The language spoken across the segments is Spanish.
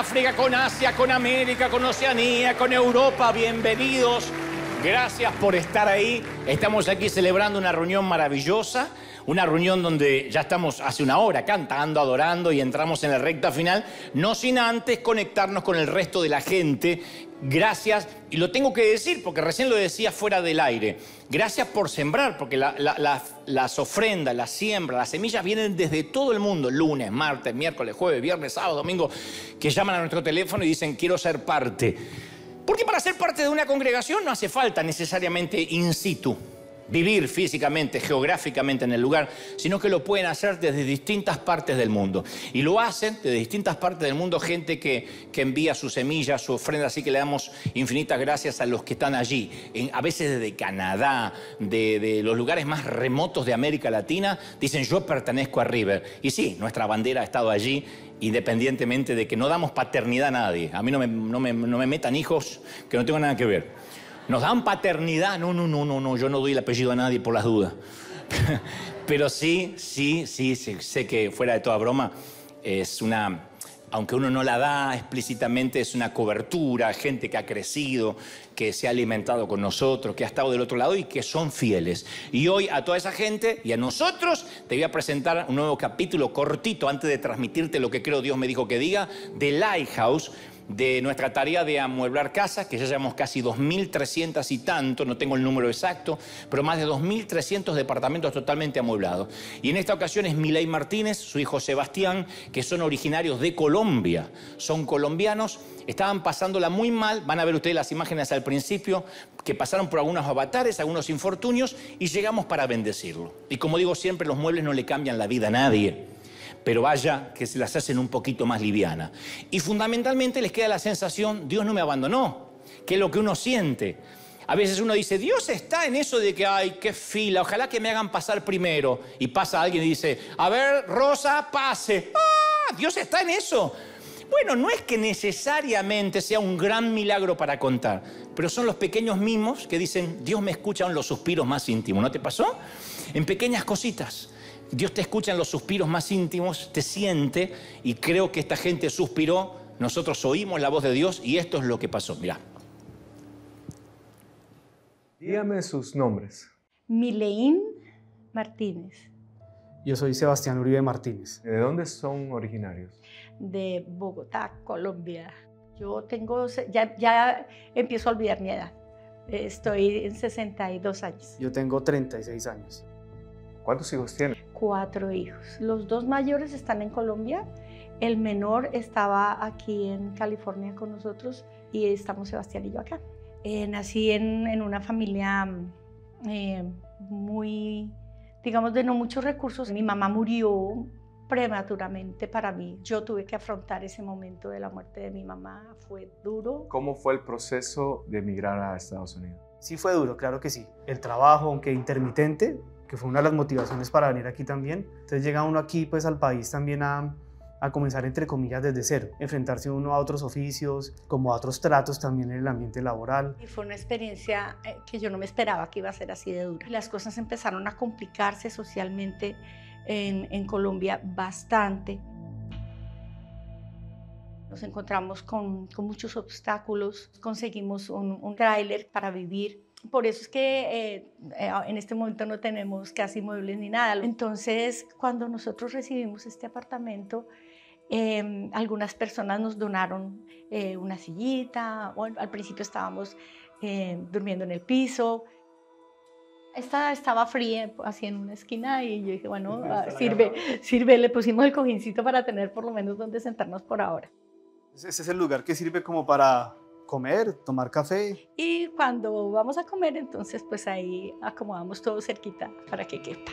África, con Asia, con América, con Oceanía, con Europa. Bienvenidos. Gracias por estar ahí. Estamos aquí celebrando una reunión maravillosa, una reunión donde ya estamos hace una hora cantando, adorando y entramos en la recta final, no sin antes conectarnos con el resto de la gente. Gracias, y lo tengo que decir porque recién lo decía fuera del aire. Gracias por sembrar, porque las ofrendas, las siembras, las semillas vienen desde todo el mundo, lunes, martes, miércoles, jueves, viernes, sábado, domingo, que llaman a nuestro teléfono y dicen quiero ser parte. Porque para ser parte de una congregación no hace falta necesariamente in situ vivir físicamente, geográficamente en el lugar, sino que lo pueden hacer desde distintas partes del mundo. Y lo hacen desde distintas partes del mundo gente que, que envía sus semillas, su ofrenda, así que le damos infinitas gracias a los que están allí, a veces desde Canadá, de, de, los lugares más remotos de América Latina, dicen yo pertenezco a River. Y sí, nuestra bandera ha estado allí independientemente de que no damos paternidad a nadie. A mí no me, no me, no me metan hijos que no tengo nada que ver. Nos dan paternidad. No, no, no, no, no, yo no doy el apellido a nadie por las dudas. Pero sí, sí, sí, sé que fuera de toda broma es una, aunque uno no la da explícitamente, es una cobertura, gente que ha crecido, que se ha alimentado con nosotros, que ha estado del otro lado y que son fieles. Y hoy a toda esa gente y a nosotros te voy a presentar un nuevo capítulo cortito antes de transmitirte lo que creo Dios me dijo que diga, de Lighthouse, de nuestra tarea de amueblar casas, que ya llevamos casi 2.300 y tanto, no tengo el número exacto, pero más de 2.300 departamentos totalmente amueblados. Y en esta ocasión es Milei Martínez, su hijo Sebastián, que son originarios de Colombia, son colombianos, estaban pasándola muy mal, van a ver ustedes las imágenes al principio, que pasaron por algunos avatares, algunos infortunios, y llegamos para bendecirlo. Y como digo siempre, los muebles no le cambian la vida a nadie pero vaya que se las hacen un poquito más liviana. Y fundamentalmente les queda la sensación, Dios no me abandonó, que es lo que uno siente. A veces uno dice, Dios está en eso de que, ay, qué fila, ojalá que me hagan pasar primero. Y pasa alguien y dice, a ver, Rosa, pase. ¡Ah! Dios está en eso. Bueno, no es que necesariamente sea un gran milagro para contar, pero son los pequeños mimos que dicen, Dios me escucha en los suspiros más íntimos. ¿No te pasó? En pequeñas cositas. Dios te escucha en los suspiros más íntimos, te siente y creo que esta gente suspiró, nosotros oímos la voz de Dios y esto es lo que pasó. Mira. Dígame sus nombres. Mileín Martínez. Yo soy Sebastián Uribe Martínez. ¿De dónde son originarios? De Bogotá, Colombia. Yo tengo, ya, ya empiezo a olvidar mi edad. Estoy en 62 años. Yo tengo 36 años. ¿Cuántos hijos tiene? Cuatro hijos. Los dos mayores están en Colombia. El menor estaba aquí en California con nosotros y estamos Sebastián y yo acá. Eh, nací en, en, una familia eh, muy, digamos, de no muchos recursos. Mi mamá murió prematuramente para mí. Yo tuve que afrontar ese momento de la muerte de mi mamá. Fue duro. ¿Cómo fue el proceso de emigrar a Estados Unidos? Sí fue duro, claro que sí. El trabajo, aunque intermitente, que fue una de las motivaciones para venir aquí también. Entonces llega uno aquí pues al país también a, a comenzar entre comillas desde cero, enfrentarse uno a otros oficios, como a otros tratos también en el ambiente laboral. Y fue una experiencia eh, que yo no me esperaba que iba a ser así de dura. Las cosas empezaron a complicarse socialmente en, en Colombia bastante. Nos encontramos con, con muchos obstáculos, conseguimos un, un tráiler para vivir por eso es que eh, eh, en este momento no tenemos casi muebles ni nada. Entonces, cuando nosotros recibimos este apartamento, eh, algunas personas nos donaron eh, una sillita, o al principio estábamos eh, durmiendo en el piso. Esta estaba fría, así en una esquina, y yo dije, bueno, ah, sirve, sirve, le pusimos el cojincito para tener por lo menos donde sentarnos por ahora. Ese es el lugar que sirve como para comer, tomar café. Y cuando vamos a comer, entonces pues ahí acomodamos todo cerquita para que quepa.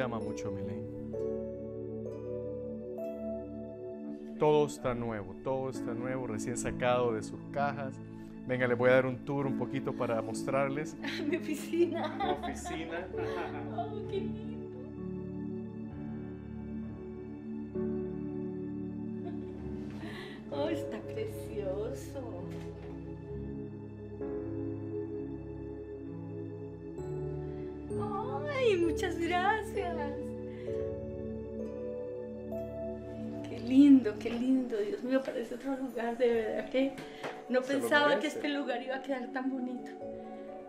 Te ama mucho, Milene. Todo está nuevo, todo está nuevo, recién sacado de sus cajas. Venga, les voy a dar un tour un poquito para mostrarles Mi oficina. la oficina. Oh, qué lindo. Oh, está precioso. Qué lindo. Dios mío, parece otro lugar, de verdad que no Se pensaba que este lugar iba a quedar tan bonito.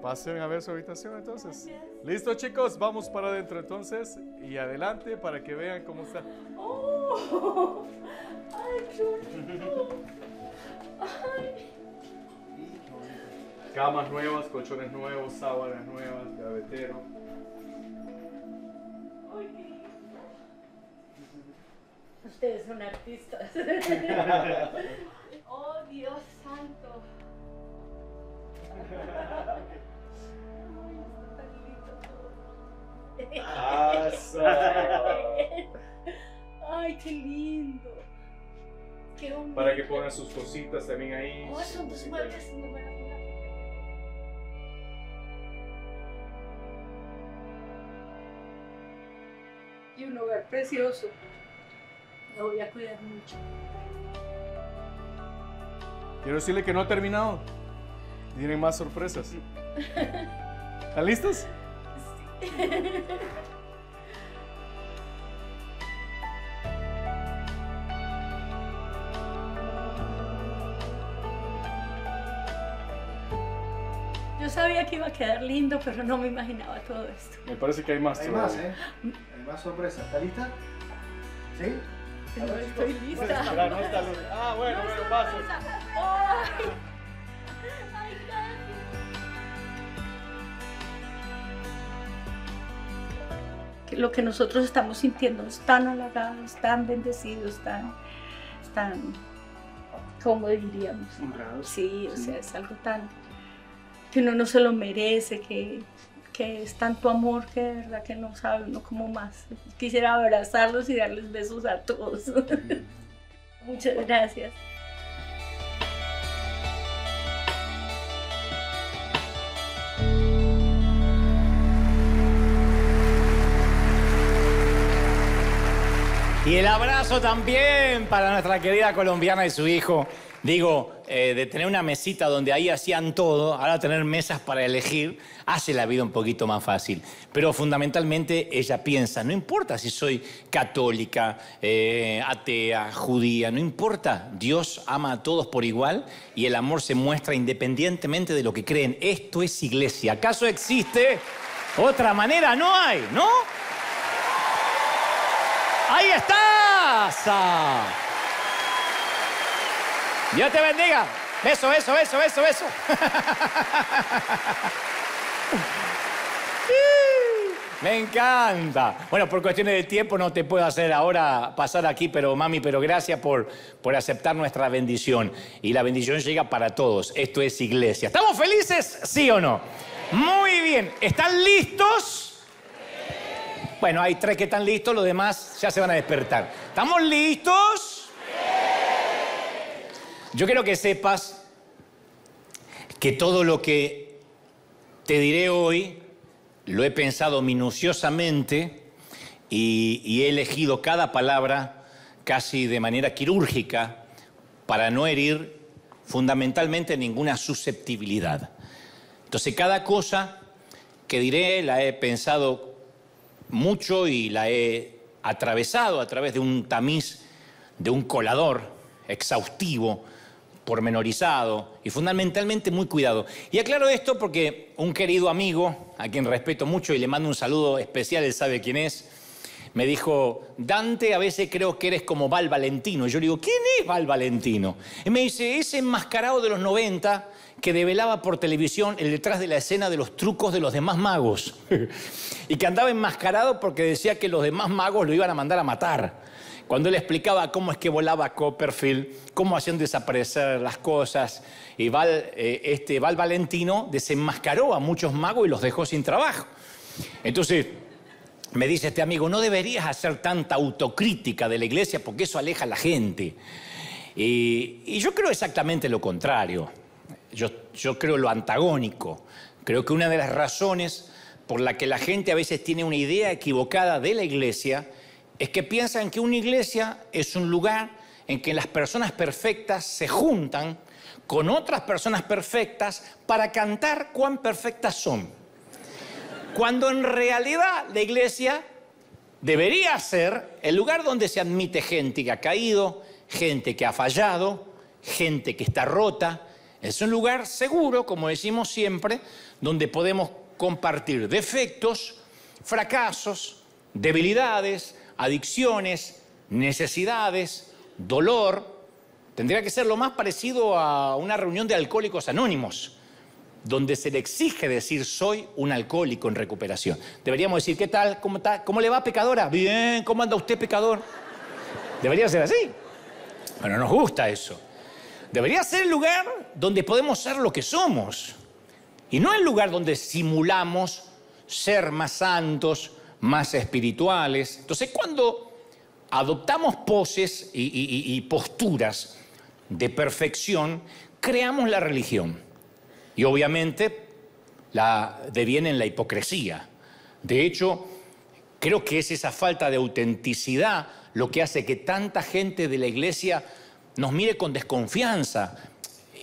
Pasen a ver su habitación entonces. Gracias. Listo chicos, vamos para adentro entonces y adelante para que vean cómo está. ¡Oh! ¡Ay, qué bonito! ¡Ay! Camas nuevas, colchones nuevos, sábanas nuevas, gavetero. Ay, qué lindo. Ustedes son artistas. oh, Dios santo. Ay, está tan lindo todo. Ay, qué lindo. Qué. Para que pongan sus cositas también ahí. Oh, son dos muebles. Y un hogar precioso. Lo voy a cuidar mucho. Quiero decirle que no ha terminado. Tienen más sorpresas. ¿Están listos? Yo sabía que iba a quedar lindo, pero no me imaginaba todo esto. Me parece que hay más. Hay todavía. más, ¿eh? Hay más sorpresas. ¿Está lista? ¿Sí? No estoy lista. Espera, no está luz. Ah, bueno, bueno, paso. Ay, ay, gracias. Lo que nosotros estamos sintiendo es tan halagados, tan bendecidos, tan, tan, ¿cómo diríamos? Honrados. Sí, o sea, es algo tan que uno no se lo merece, que, que es tanto amor que de verdad que no sabe uno cómo más. Quisiera abrazarlos y darles besos a todos. Muchas gracias. Y el abrazo también para nuestra querida colombiana y su hijo. Digo, eh, de tener una mesita donde ahí hacían todo, ahora tener mesas para elegir, hace la vida un poquito más fácil. Pero fundamentalmente ella piensa, no importa si soy católica, eh, atea, judía, no importa, Dios ama a todos por igual y el amor se muestra independientemente de lo que creen. Esto es iglesia. ¿Acaso existe otra manera? No hay, ¿no? Ahí está. Dios te bendiga. Beso, beso, beso, beso, beso. Me encanta. Bueno, por cuestiones de tiempo no te puedo hacer ahora pasar aquí, pero mami, pero gracias por, por aceptar nuestra bendición. Y la bendición llega para todos. Esto es iglesia. ¿Estamos felices? ¿Sí o no? Muy bien. ¿Están listos? Bueno, hay tres que están listos, los demás ya se van a despertar. ¿Estamos listos? Yo quiero que sepas que todo lo que te diré hoy lo he pensado minuciosamente y, he elegido cada palabra casi de manera quirúrgica para no herir fundamentalmente ninguna susceptibilidad. Entonces cada cosa que diré la he pensado mucho y la he atravesado a través de un tamiz, de un colador exhaustivo, pormenorizado y fundamentalmente muy cuidado. Y aclaro esto porque un querido amigo, a quien respeto mucho y le mando un saludo especial, él sabe quién es, me dijo, Dante, a veces creo que eres como Val Valentino. Y yo le digo, ¿quién es Val Valentino? Y me dice, ese enmascarado de los 90 que develaba por televisión el detrás de la escena de los trucos de los demás magos. y que andaba enmascarado porque decía que los demás magos lo iban a mandar a matar. Cuando él explicaba cómo es que volaba Copperfield, cómo hacían desaparecer las cosas, y Val, eh, este Val Valentino desenmascaró a muchos magos y los dejó sin trabajo. Entonces, me dice este amigo, no deberías hacer tanta autocrítica de la iglesia porque eso aleja a la gente. Y, y yo creo exactamente lo contrario. Yo, yo creo lo antagónico. Creo que una de las razones por la que la gente a veces tiene una idea equivocada de la iglesia es que piensan que una iglesia es un lugar en que las personas perfectas se juntan con otras personas perfectas para cantar cuán perfectas son. Cuando en realidad la iglesia debería ser el lugar donde se admite gente que ha caído, gente que ha fallado, gente que está rota. Es un lugar seguro, como decimos siempre, donde podemos compartir defectos, fracasos, debilidades, adicciones, necesidades, dolor. Tendría que ser lo más parecido a una reunión de alcohólicos anónimos, donde se le exige decir soy un alcohólico en recuperación. Deberíamos decir, ¿qué tal? ¿Cómo, está? ¿Cómo le va, pecadora? Bien, ¿cómo anda usted, pecador? Debería ser así. Pero nos gusta eso. Debería ser el lugar donde podemos ser lo que somos. Y no el lugar donde simulamos ser más santos, más espirituales. Entonces, cuando adoptamos poses y, posturas de perfección, creamos la religión. Y obviamente la deviene en la hipocresía. De hecho, creo que es esa falta de autenticidad lo que hace que tanta gente de la iglesia nos mire con desconfianza,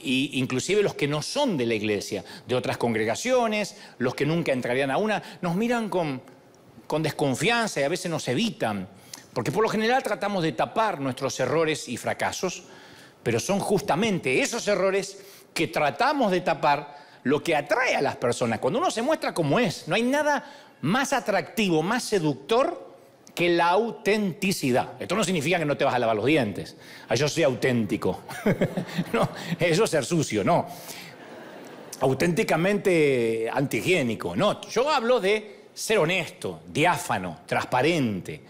y inclusive los que no son de la iglesia, de otras congregaciones, los que nunca entrarían a una, nos miran con, con desconfianza y a veces nos evitan, porque por lo general tratamos de tapar nuestros errores y fracasos, pero son justamente esos errores que tratamos de tapar lo que atrae a las personas. Cuando uno se muestra como es, no hay nada más atractivo, más seductor que la autenticidad. Esto no significa que no te vas a lavar los dientes. Ah, yo soy auténtico. eso es ser sucio, no. Auténticamente antihigiénico. No, yo hablo de ser honesto, diáfano, transparente.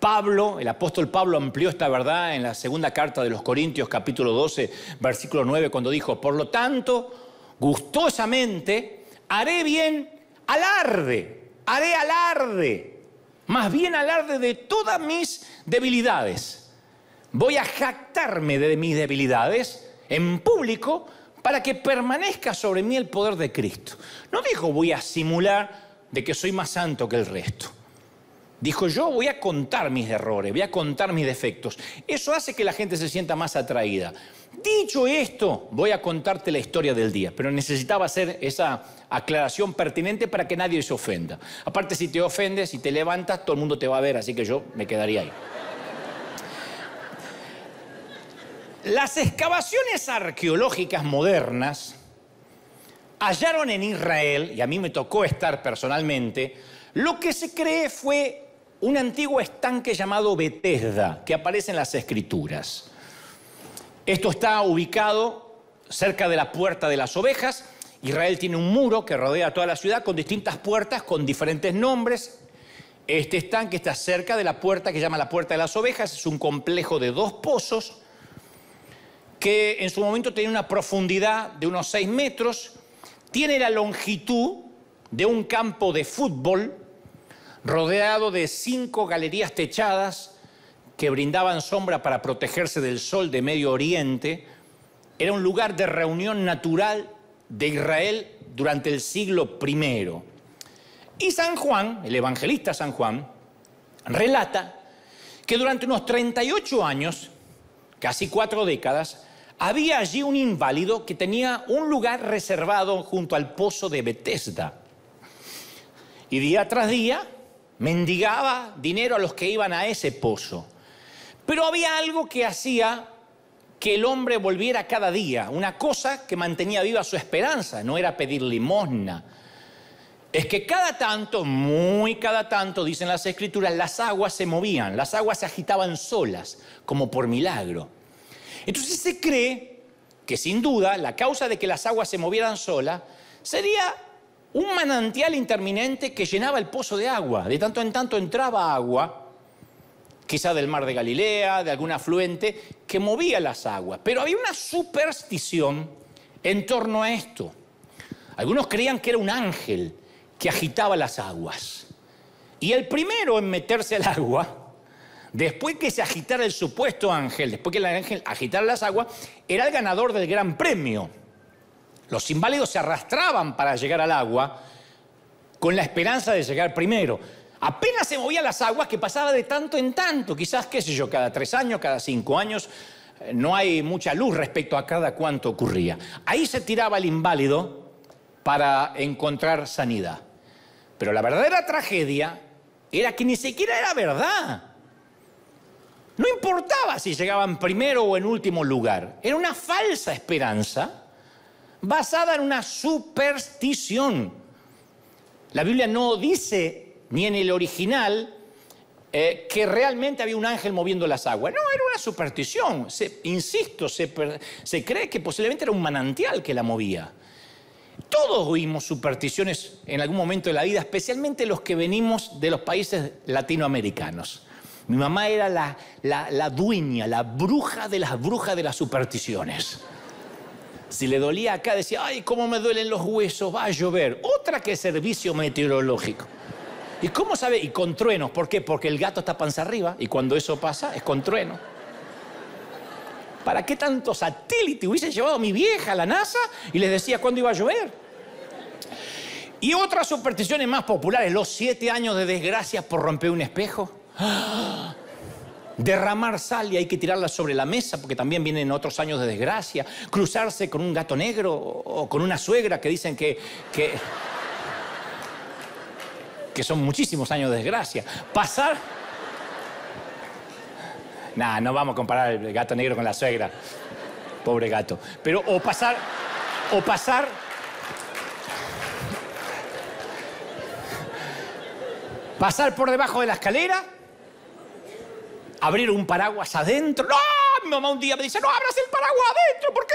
Pablo, el apóstol Pablo amplió esta verdad en la segunda carta de los Corintios capítulo 12, versículo 9, cuando dijo, por lo tanto, gustosamente haré bien alarde, haré alarde, más bien alarde de todas mis debilidades. Voy a jactarme de mis debilidades en público para que permanezca sobre mí el poder de Cristo. No dijo voy a simular de que soy más santo que el resto. Dijo, yo voy a contar mis errores, voy a contar mis defectos. Eso hace que la gente se sienta más atraída. Dicho esto, voy a contarte la historia del día, pero necesitaba hacer esa aclaración pertinente para que nadie se ofenda. Aparte, si te ofendes, si te levantas, todo el mundo te va a ver, así que yo me quedaría ahí. Las excavaciones arqueológicas modernas hallaron en Israel, y a mí me tocó estar personalmente, lo que se cree fue un antiguo estanque llamado Bethesda, que aparece en las escrituras. Esto está ubicado cerca de la puerta de las ovejas. Israel tiene un muro que rodea toda la ciudad con distintas puertas con diferentes nombres. Este estanque está cerca de la puerta que llama la puerta de las ovejas. Es un complejo de dos pozos que en su momento tenía una profundidad de unos 6 metros. Tiene la longitud de un campo de fútbol rodeado de cinco galerías techadas que brindaban sombra para protegerse del sol de Medio Oriente. Era un lugar de reunión natural de Israel durante el siglo I. Y San Juan, el evangelista San Juan, relata que durante unos 38 años, casi cuatro décadas, había allí un inválido que tenía un lugar reservado junto al pozo de Bethesda. Y día tras día mendigaba dinero a los que iban a ese pozo. Pero había algo que hacía que el hombre volviera cada día, una cosa que mantenía viva su esperanza, no era pedir limosna. Es que cada tanto, muy cada tanto, dicen las escrituras, las aguas se movían, las aguas se agitaban solas, como por milagro. Entonces se cree que sin duda la causa de que las aguas se movieran solas sería un manantial interminente que llenaba el pozo de agua. De tanto en tanto entraba agua, quizá del mar de Galilea, de algún afluente, que movía las aguas. Pero había una superstición en torno a esto. Algunos creían que era un ángel que agitaba las aguas. Y el primero en meterse al agua, después que se agitara el supuesto ángel, después que el ángel agitara las aguas, era el ganador del gran premio. Los inválidos se arrastraban para llegar al agua con la esperanza de llegar primero. Apenas se movían las aguas que pasaba de tanto en tanto, quizás, qué sé yo, cada tres años, cada cinco años, eh, no hay mucha luz respecto a cada cuánto ocurría. Ahí se tiraba el inválido para encontrar sanidad. Pero la verdadera tragedia era que ni siquiera era verdad. No importaba si llegaban primero o en último lugar. Era una falsa esperanza basada en una superstición. La Biblia no dice, ni en el original, eh, que realmente había un ángel moviendo las aguas. No, era una superstición. insisto, se, se cree que posiblemente era un manantial que la movía. Todos oímos supersticiones en algún momento de la vida, especialmente los que venimos de los países latinoamericanos. Mi mamá era la, la, dueña, la bruja de las brujas de las supersticiones. Si le dolía acá, decía, ay, cómo me duelen los huesos, va a llover. Otra que servicio meteorológico. ¿Y cómo sabe? Y con truenos. ¿Por qué? Porque el gato está panza arriba y cuando eso pasa es con trueno. ¿Para qué tanto satélite hubiese llevado mi vieja a la NASA y les decía cuándo iba a llover? Y otras supersticiones más populares, los siete años de desgracia por romper un espejo. Derramar sal y hay que tirarla sobre la mesa porque también vienen otros años de desgracia, cruzarse con un gato negro o con una suegra que dicen que, que, que son muchísimos años de desgracia, pasar... Nah, no vamos a comparar el gato negro con la suegra, pobre gato, pero o pasar, o pasar. Pasar por debajo de la escalera abrir un paraguas adentro. ¡No! Mi mamá un día me dice, no abras el paraguas adentro, ¿por qué?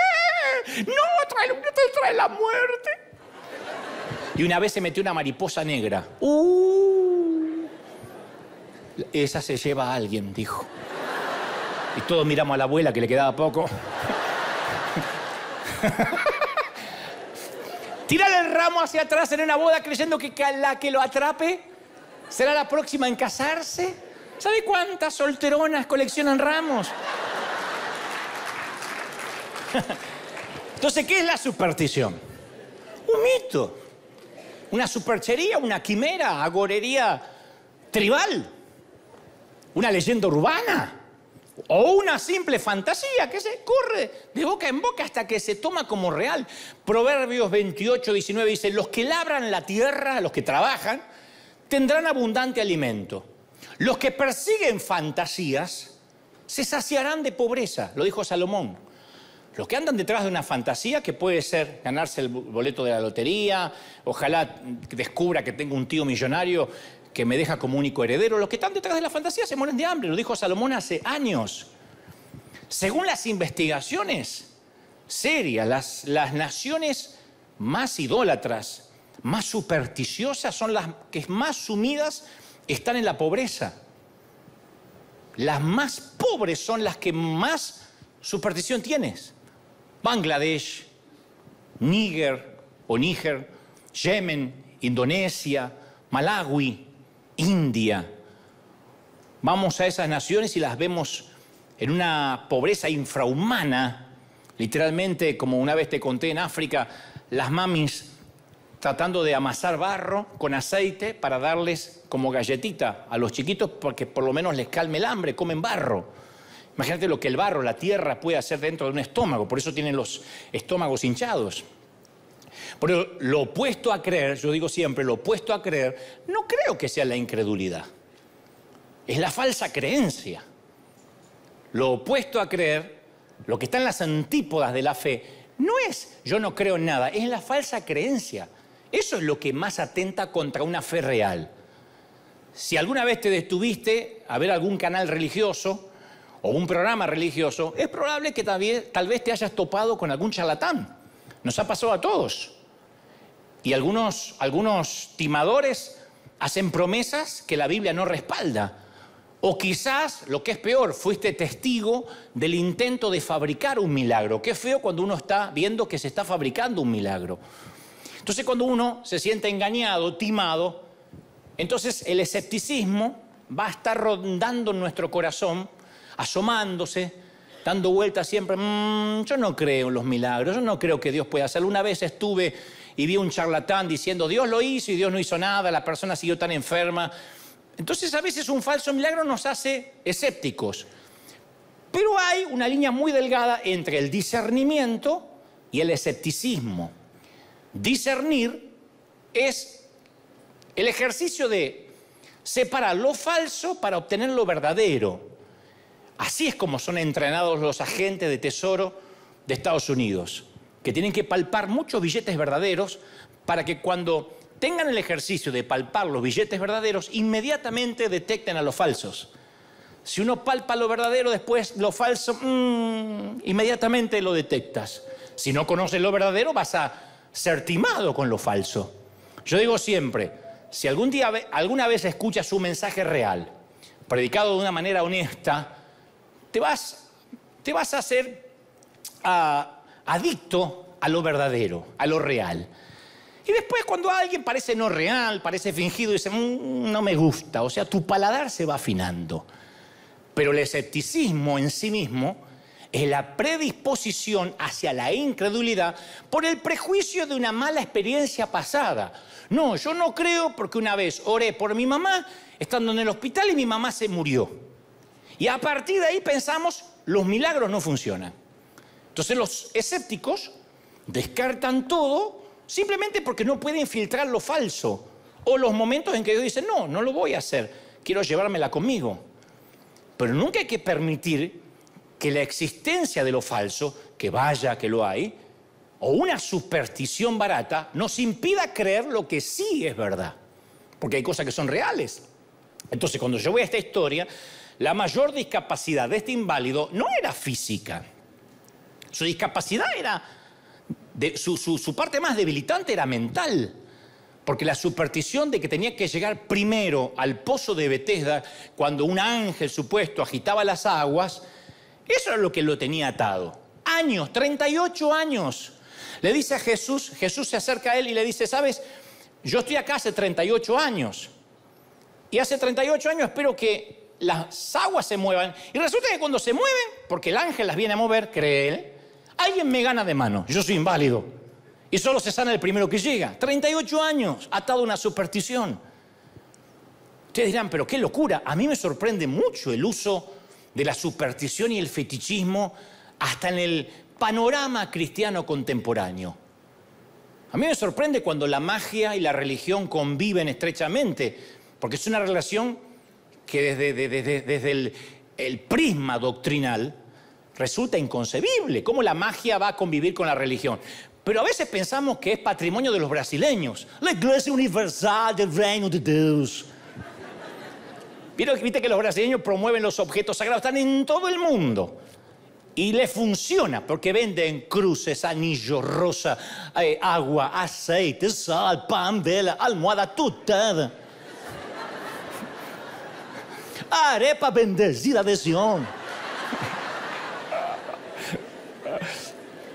No, trae, trae la muerte. Y una vez se metió una mariposa negra. ¡Uh! Esa se lleva a alguien, dijo. Y todos miramos a la abuela que le quedaba poco. Tirar el ramo hacia atrás en una boda creyendo que la que lo atrape será la próxima en casarse. ¿Sabe cuántas solteronas coleccionan ramos? Entonces, ¿qué es la superstición? Un mito. Una superchería, una quimera, agorería tribal. Una leyenda urbana. O una simple fantasía que se corre de boca en boca hasta que se toma como real. Proverbios 28, 19 dice, los que labran la tierra, los que trabajan, tendrán abundante alimento. Los que persiguen fantasías se saciarán de pobreza, lo dijo Salomón. Los que andan detrás de una fantasía, que puede ser ganarse el boleto de la lotería, ojalá descubra que tengo un tío millonario que me deja como único heredero. Los que están detrás de la fantasía se mueren de hambre, lo dijo Salomón hace años. Según las investigaciones serias, las, las naciones más idólatras, más supersticiosas, son las que más sumidas están en la pobreza. Las más pobres son las que más superstición tienes. Bangladesh, Níger o Níger, Yemen, Indonesia, Malawi, India. Vamos a esas naciones y las vemos en una pobreza infrahumana, literalmente, como una vez te conté en África, las mamis tratando de amasar barro con aceite para darles como galletita a los chiquitos porque por lo menos les calme el hambre, comen barro. Imagínate lo que el barro, la tierra puede hacer dentro de un estómago, por eso tienen los estómagos hinchados. Pero lo opuesto a creer, yo digo siempre, lo opuesto a creer, no creo que sea la incredulidad. Es la falsa creencia. Lo opuesto a creer, lo que está en las antípodas de la fe, no es yo no creo en nada, es la falsa creencia. Eso es lo que más atenta contra una fe real. Si alguna vez te detuviste a ver algún canal religioso o un programa religioso, es probable que vez, tal vez te hayas topado con algún charlatán. Nos ha pasado a todos. Y algunos, algunos timadores hacen promesas que la Biblia no respalda. O quizás, lo que es peor, fuiste testigo del intento de fabricar un milagro. Qué feo cuando uno está viendo que se está fabricando un milagro. Entonces cuando uno se siente engañado, timado, entonces el escepticismo va a estar rondando nuestro corazón, asomándose, dando vueltas siempre. "Mm, yo no creo en los milagros, yo no creo que Dios pueda hacerlo. Una vez estuve y vi un charlatán diciendo, Dios lo hizo y Dios no hizo nada, la persona siguió tan enferma. Entonces a veces un falso milagro nos hace escépticos. Pero hay una línea muy delgada entre el discernimiento y el escepticismo. Discernir es el ejercicio de separar lo falso para obtener lo verdadero. Así es como son entrenados los agentes de tesoro de Estados Unidos, que tienen que palpar muchos billetes verdaderos para que cuando tengan el ejercicio de palpar los billetes verdaderos, inmediatamente detecten a los falsos. Si uno palpa lo verdadero, después lo falso, mm, inmediatamente lo detectas. Si no conoces lo verdadero, vas a ser timado con lo falso. Yo digo siempre, si algún día, alguna vez escuchas un mensaje real, predicado de una manera honesta, te vas, te vas a hacer ah, adicto a lo verdadero, a lo real. Y después cuando alguien parece no real, parece fingido, dice, "Mm, no me gusta, o sea, tu paladar se va afinando. Pero el escepticismo en sí mismo es la predisposición hacia la incredulidad por el prejuicio de una mala experiencia pasada. No, yo no creo porque una vez oré por mi mamá estando en el hospital y mi mamá se murió. Y a partir de ahí pensamos, los milagros no funcionan. Entonces los escépticos descartan todo simplemente porque no pueden filtrar lo falso. O los momentos en que Dios dice, no, no lo voy a hacer, quiero llevármela conmigo. Pero nunca hay que permitir que la existencia de lo falso, que vaya que lo hay, o una superstición barata, nos impida creer lo que sí es verdad. Porque hay cosas que son reales. Entonces, cuando yo voy a esta historia, la mayor discapacidad de este inválido no era física. Su discapacidad era, de, su, su, su parte más debilitante era mental. Porque la superstición de que tenía que llegar primero al pozo de Bethesda cuando un ángel supuesto agitaba las aguas, eso era lo que lo tenía atado. Años, 38 años. Le dice a Jesús, Jesús se acerca a él y le dice, sabes, yo estoy acá hace 38 años. Y hace 38 años espero que las aguas se muevan. Y resulta que cuando se mueven, porque el ángel las viene a mover, cree él, alguien me gana de mano. Yo soy inválido. Y solo se sana el primero que llega. 38 años, atado a una superstición. Ustedes dirán, pero qué locura. A mí me sorprende mucho el uso de la superstición y el fetichismo hasta en el panorama cristiano contemporáneo. A mí me sorprende cuando la magia y la religión conviven estrechamente, porque es una relación que desde, el, el, prisma doctrinal resulta inconcebible. ¿Cómo la magia va a convivir con la religión? Pero a veces pensamos que es patrimonio de los brasileños. La Iglesia Universal del Reino de Dios. Viste que los brasileños promueven los objetos sagrados, están en todo el mundo. Y les funciona porque venden cruces, anillos, rosa, eh, agua, aceite, sal, pan, vela, almohada, tutada. Arepa bendecida de Sion.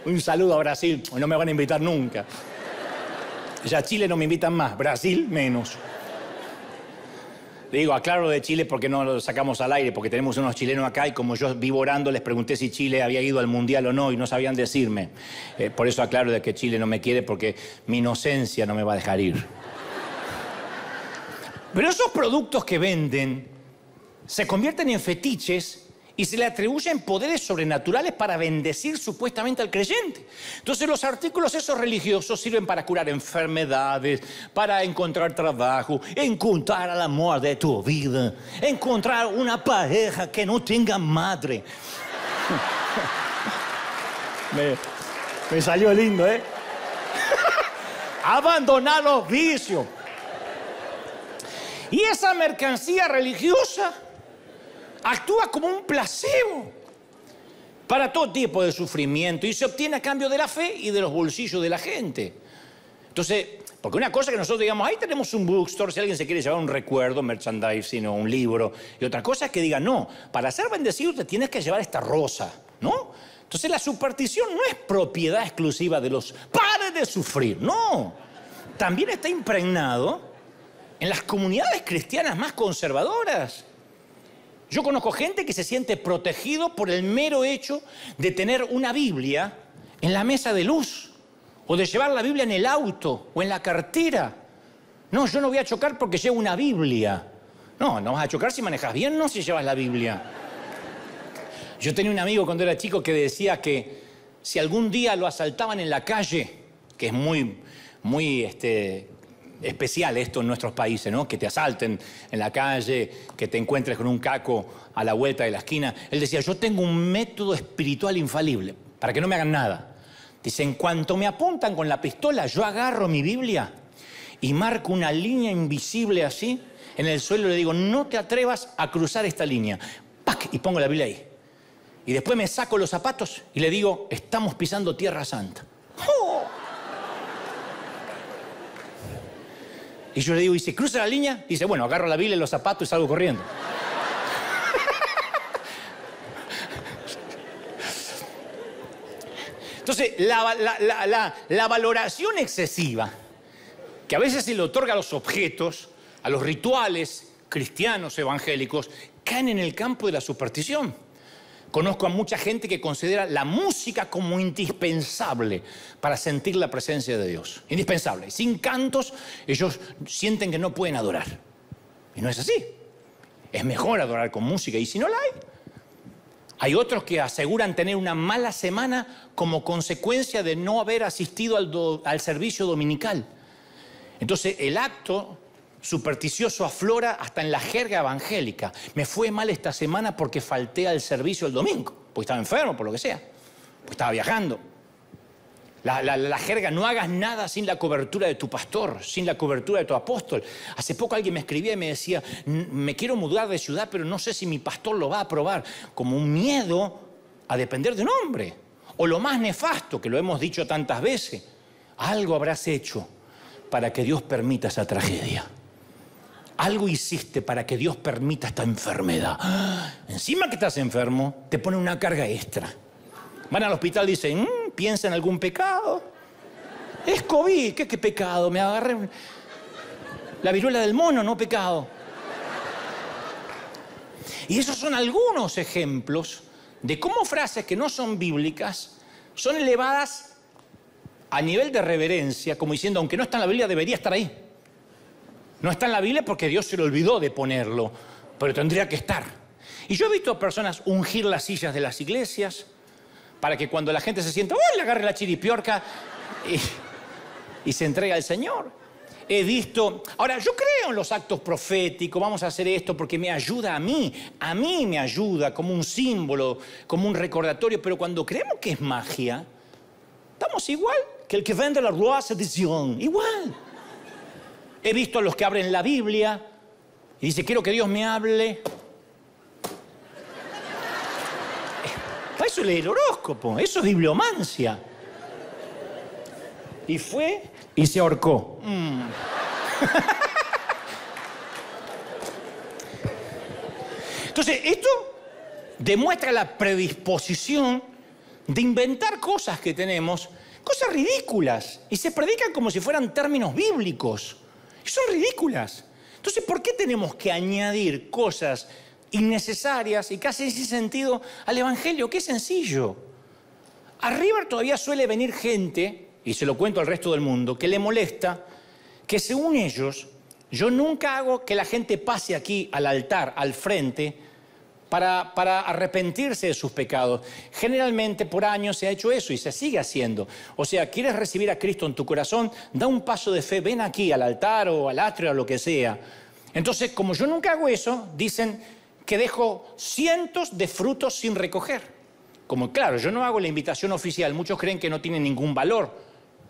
Un saludo a Brasil. No me van a invitar nunca. Ya Chile no me invitan más, Brasil menos. Digo, aclaro de Chile porque no lo sacamos al aire, porque tenemos unos chilenos acá y como yo vivo orando les pregunté si Chile había ido al Mundial o no y no sabían decirme. Eh, por eso aclaro de que Chile no me quiere porque mi inocencia no me va a dejar ir. Pero esos productos que venden se convierten en fetiches y se le atribuyen poderes sobrenaturales para bendecir supuestamente al creyente. Entonces los artículos esos religiosos sirven para curar enfermedades, para encontrar trabajo, encontrar el amor de tu vida, encontrar una pareja que no tenga madre. me, me salió lindo, ¿eh? Abandonar los vicios. Y esa mercancía religiosa actúa como un placebo para todo tipo de sufrimiento y se obtiene a cambio de la fe y de los bolsillos de la gente. Entonces, porque una cosa que nosotros digamos, ahí tenemos un bookstore, si alguien se quiere llevar un recuerdo, merchandising o un libro, y otra cosa es que diga, no, para ser bendecido te tienes que llevar esta rosa, ¿no? Entonces la superstición no es propiedad exclusiva de los padres de sufrir, no. También está impregnado en las comunidades cristianas más conservadoras. Yo conozco gente que se siente protegido por el mero hecho de tener una Biblia en la mesa de luz o de llevar la Biblia en el auto o en la cartera. No, yo no voy a chocar porque llevo una Biblia. No, no vas a chocar si manejas bien, no si llevas la Biblia. Yo tenía un amigo cuando era chico que decía que si algún día lo asaltaban en la calle, que es muy, muy este, especial esto en nuestros países, ¿no? Que te asalten en la calle, que te encuentres con un caco a la vuelta de la esquina. Él decía, yo tengo un método espiritual infalible para que no me hagan nada. Dice, en cuanto me apuntan con la pistola, yo agarro mi Biblia y marco una línea invisible así en el suelo y le digo, no te atrevas a cruzar esta línea. ¡Pac! Y pongo la Biblia ahí. Y después me saco los zapatos y le digo, estamos pisando tierra santa. ¡Oh! Y yo le digo, ¿y si cruza la línea? Dice, bueno, agarro la Biblia y los zapatos y salgo corriendo. Entonces, la valoración excesiva que a veces se le otorga a los objetos, a los rituales cristianos evangélicos, caen en el campo de la superstición. Conozco a mucha gente que considera la música como indispensable para sentir la presencia de Dios. Indispensable. Sin cantos, ellos sienten que no pueden adorar. Y no es así. Es mejor adorar con música. Y si no la hay, hay otros que aseguran tener una mala semana como consecuencia de no haber asistido al, servicio dominical. Entonces el acto supersticioso aflora hasta en la jerga evangélica. Me fue mal esta semana porque falté al servicio el domingo, porque estaba enfermo, por lo que sea, porque estaba viajando. La, jerga, no hagas nada sin la cobertura de tu pastor, sin la cobertura de tu apóstol. Hace poco alguien me escribía y me decía, "N- me quiero mudar de ciudad, pero no sé si mi pastor lo va a aprobar. Como un miedo a depender de un hombre. O lo más nefasto, que lo hemos dicho tantas veces, algo habrás hecho para que Dios permita esa tragedia. Algo hiciste para que Dios permita esta enfermedad. Encima que estás enfermo, te pone una carga extra. Van al hospital y dicen, "Mm, piensa en algún pecado. Es COVID, ¿qué, qué pecado? Me agarré la viruela del mono, no pecado. Y esos son algunos ejemplos de cómo frases que no son bíblicas son elevadas a nivel de reverencia, como diciendo, aunque no está en la Biblia, debería estar ahí. No está en la Biblia porque Dios se le olvidó de ponerlo, pero tendría que estar. Y yo he visto a personas ungir las sillas de las iglesias para que cuando la gente se sienta, ¡oh! le agarre la chiripiorca y, se entregue al Señor. He visto, ahora yo creo en los actos proféticos, vamos a hacer esto porque me ayuda a mí, a mí me ayuda como un símbolo, como un recordatorio, pero cuando creemos que es magia, estamos igual que el que vende la Roi Edición, igual. He visto a los que abren la Biblia y dice, quiero que Dios me hable. Para eso leer el horóscopo, eso es bibliomancia. Y fue y se ahorcó. Mm. Entonces, esto demuestra la predisposición de inventar cosas que tenemos, cosas ridículas, y se predican como si fueran términos bíblicos. Son ridículas. Entonces, ¿por qué tenemos que añadir cosas innecesarias y casi sin sentido al Evangelio? Qué sencillo. A River todavía suele venir gente, y se lo cuento al resto del mundo, que le molesta que según ellos, yo nunca hago que la gente pase aquí al altar, al frente, para, arrepentirse de sus pecados. Generalmente por años se ha hecho eso y se sigue haciendo. O sea, quieres recibir a Cristo en tu corazón, da un paso de fe, ven aquí al altar o al atrio o lo que sea. Entonces, como yo nunca hago eso, dicen que dejo cientos de frutos sin recoger. Como claro, yo no hago la invitación oficial, muchos creen que no tiene ningún valor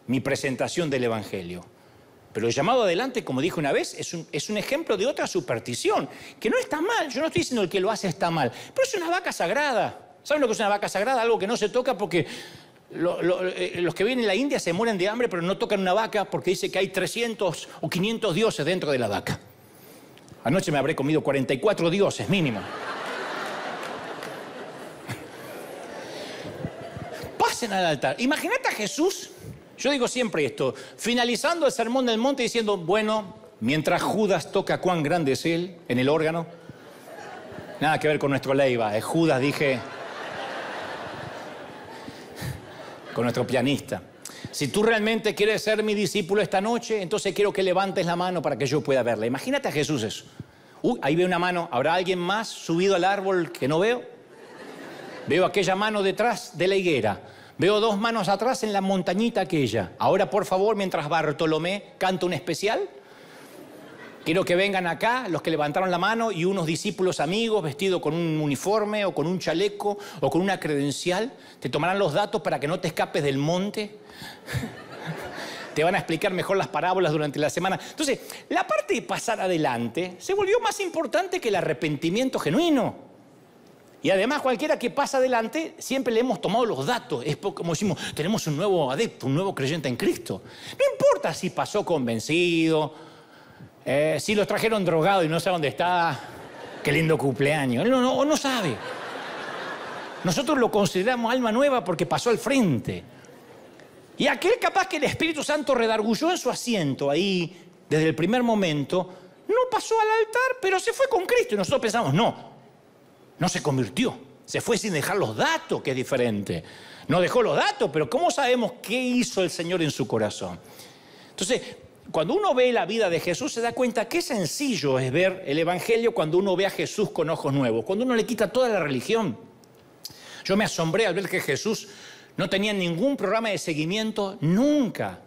mi presentación del Evangelio. Pero el llamado adelante, como dije una vez, es un, es un, ejemplo de otra superstición, que no está mal. Yo no estoy diciendo el que lo hace está mal, pero es una vaca sagrada. ¿Saben lo que es una vaca sagrada? Algo que no se toca porque eh, los que vienen en la India se mueren de hambre, pero no tocan una vaca porque dice que hay 300 o 500 dioses dentro de la vaca. Anoche me habré comido 44 dioses mínimo. Pasen al altar. Imagínate a Jesús yo digo siempre esto, finalizando el sermón del monte diciendo, bueno, mientras Judas toca cuán grande es él en el órgano, nada que ver con nuestro Leiva, es Judas, dije, con nuestro pianista. Si tú realmente quieres ser mi discípulo esta noche, entonces quiero que levantes la mano para que yo pueda verla. Imagínate a Jesús eso. Uy, ahí veo una mano. ¿Habrá alguien más subido al árbol que no veo? Veo aquella mano detrás de la higuera. Veo dos manos atrás en la montañita aquella. Ahora, por favor, mientras Bartolomé canta un especial, quiero que vengan acá los que levantaron la mano y unos discípulos amigos vestidos con un uniforme o con un chaleco o con una credencial. Te tomarán los datos para que no te escapes del monte. te van a explicar mejor las parábolas durante la semana. Entonces, la parte de pasar adelante se volvió más importante que el arrepentimiento genuino. Y además cualquiera que pasa adelante, siempre le hemos tomado los datos. Es como decimos, tenemos un nuevo adepto, un nuevo creyente en Cristo. No importa si pasó convencido, eh, si los trajeron drogado y no sabe dónde está, qué lindo cumpleaños. No, no, no sabe. Nosotros lo consideramos alma nueva porque pasó al frente. Y aquel capaz que el Espíritu Santo redargulló en su asiento ahí desde el primer momento, no pasó al altar, pero se fue con Cristo. Y nosotros pensamos, no, no se convirtió. Se fue sin dejar los datos, que es diferente. No dejó los datos, pero ¿cómo sabemos qué hizo el Señor en su corazón? Entonces, cuando uno ve la vida de Jesús, se da cuenta qué sencillo es ver el Evangelio cuando uno ve a Jesús con ojos nuevos, cuando uno le quita toda la religión. Yo me asombré al ver que Jesús no tenía ningún programa de seguimiento nunca.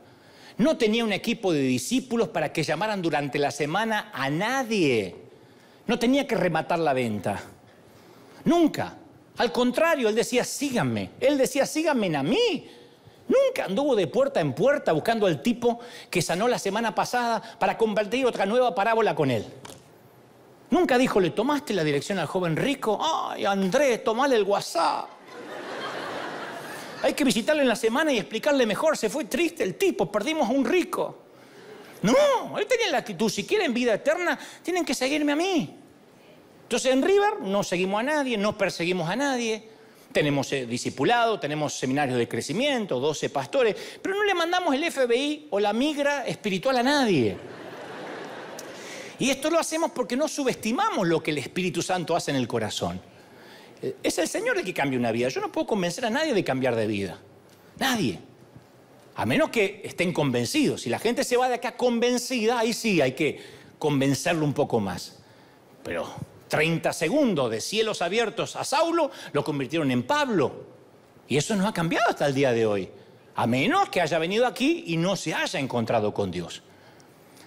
No tenía un equipo de discípulos para que llamaran durante la semana a nadie. No tenía que rematar la venta. Nunca. Al contrario, él decía, síganme. Él decía, síganme a mí. Nunca anduvo de puerta en puerta buscando al tipo que sanó la semana pasada para compartir otra nueva parábola con él. Nunca dijo, ¿le tomaste la dirección al joven rico? Ay, Andrés, tomale el WhatsApp. Hay que visitarle en la semana y explicarle mejor. Se fue triste el tipo, perdimos a un rico. No, él tenía la actitud, si quieren vida eterna, tienen que seguirme a mí. Entonces en River no seguimos a nadie, no perseguimos a nadie, tenemos eh, discipulado, tenemos seminarios de crecimiento, 12 pastores, pero no le mandamos el FBI o la migra espiritual a nadie. Y esto lo hacemos porque no subestimamos lo que el Espíritu Santo hace en el corazón. Eh, es el Señor el que cambia una vida. Yo no puedo convencer a nadie de cambiar de vida. Nadie. A menos que estén convencidos. Si la gente se va de acá convencida, ahí sí hay que convencerlo un poco más. Pero 30 segundos de cielos abiertos a Saulo lo convirtieron en Pablo. Y eso no ha cambiado hasta el día de hoy. A menos que haya venido aquí y no se haya encontrado con Dios.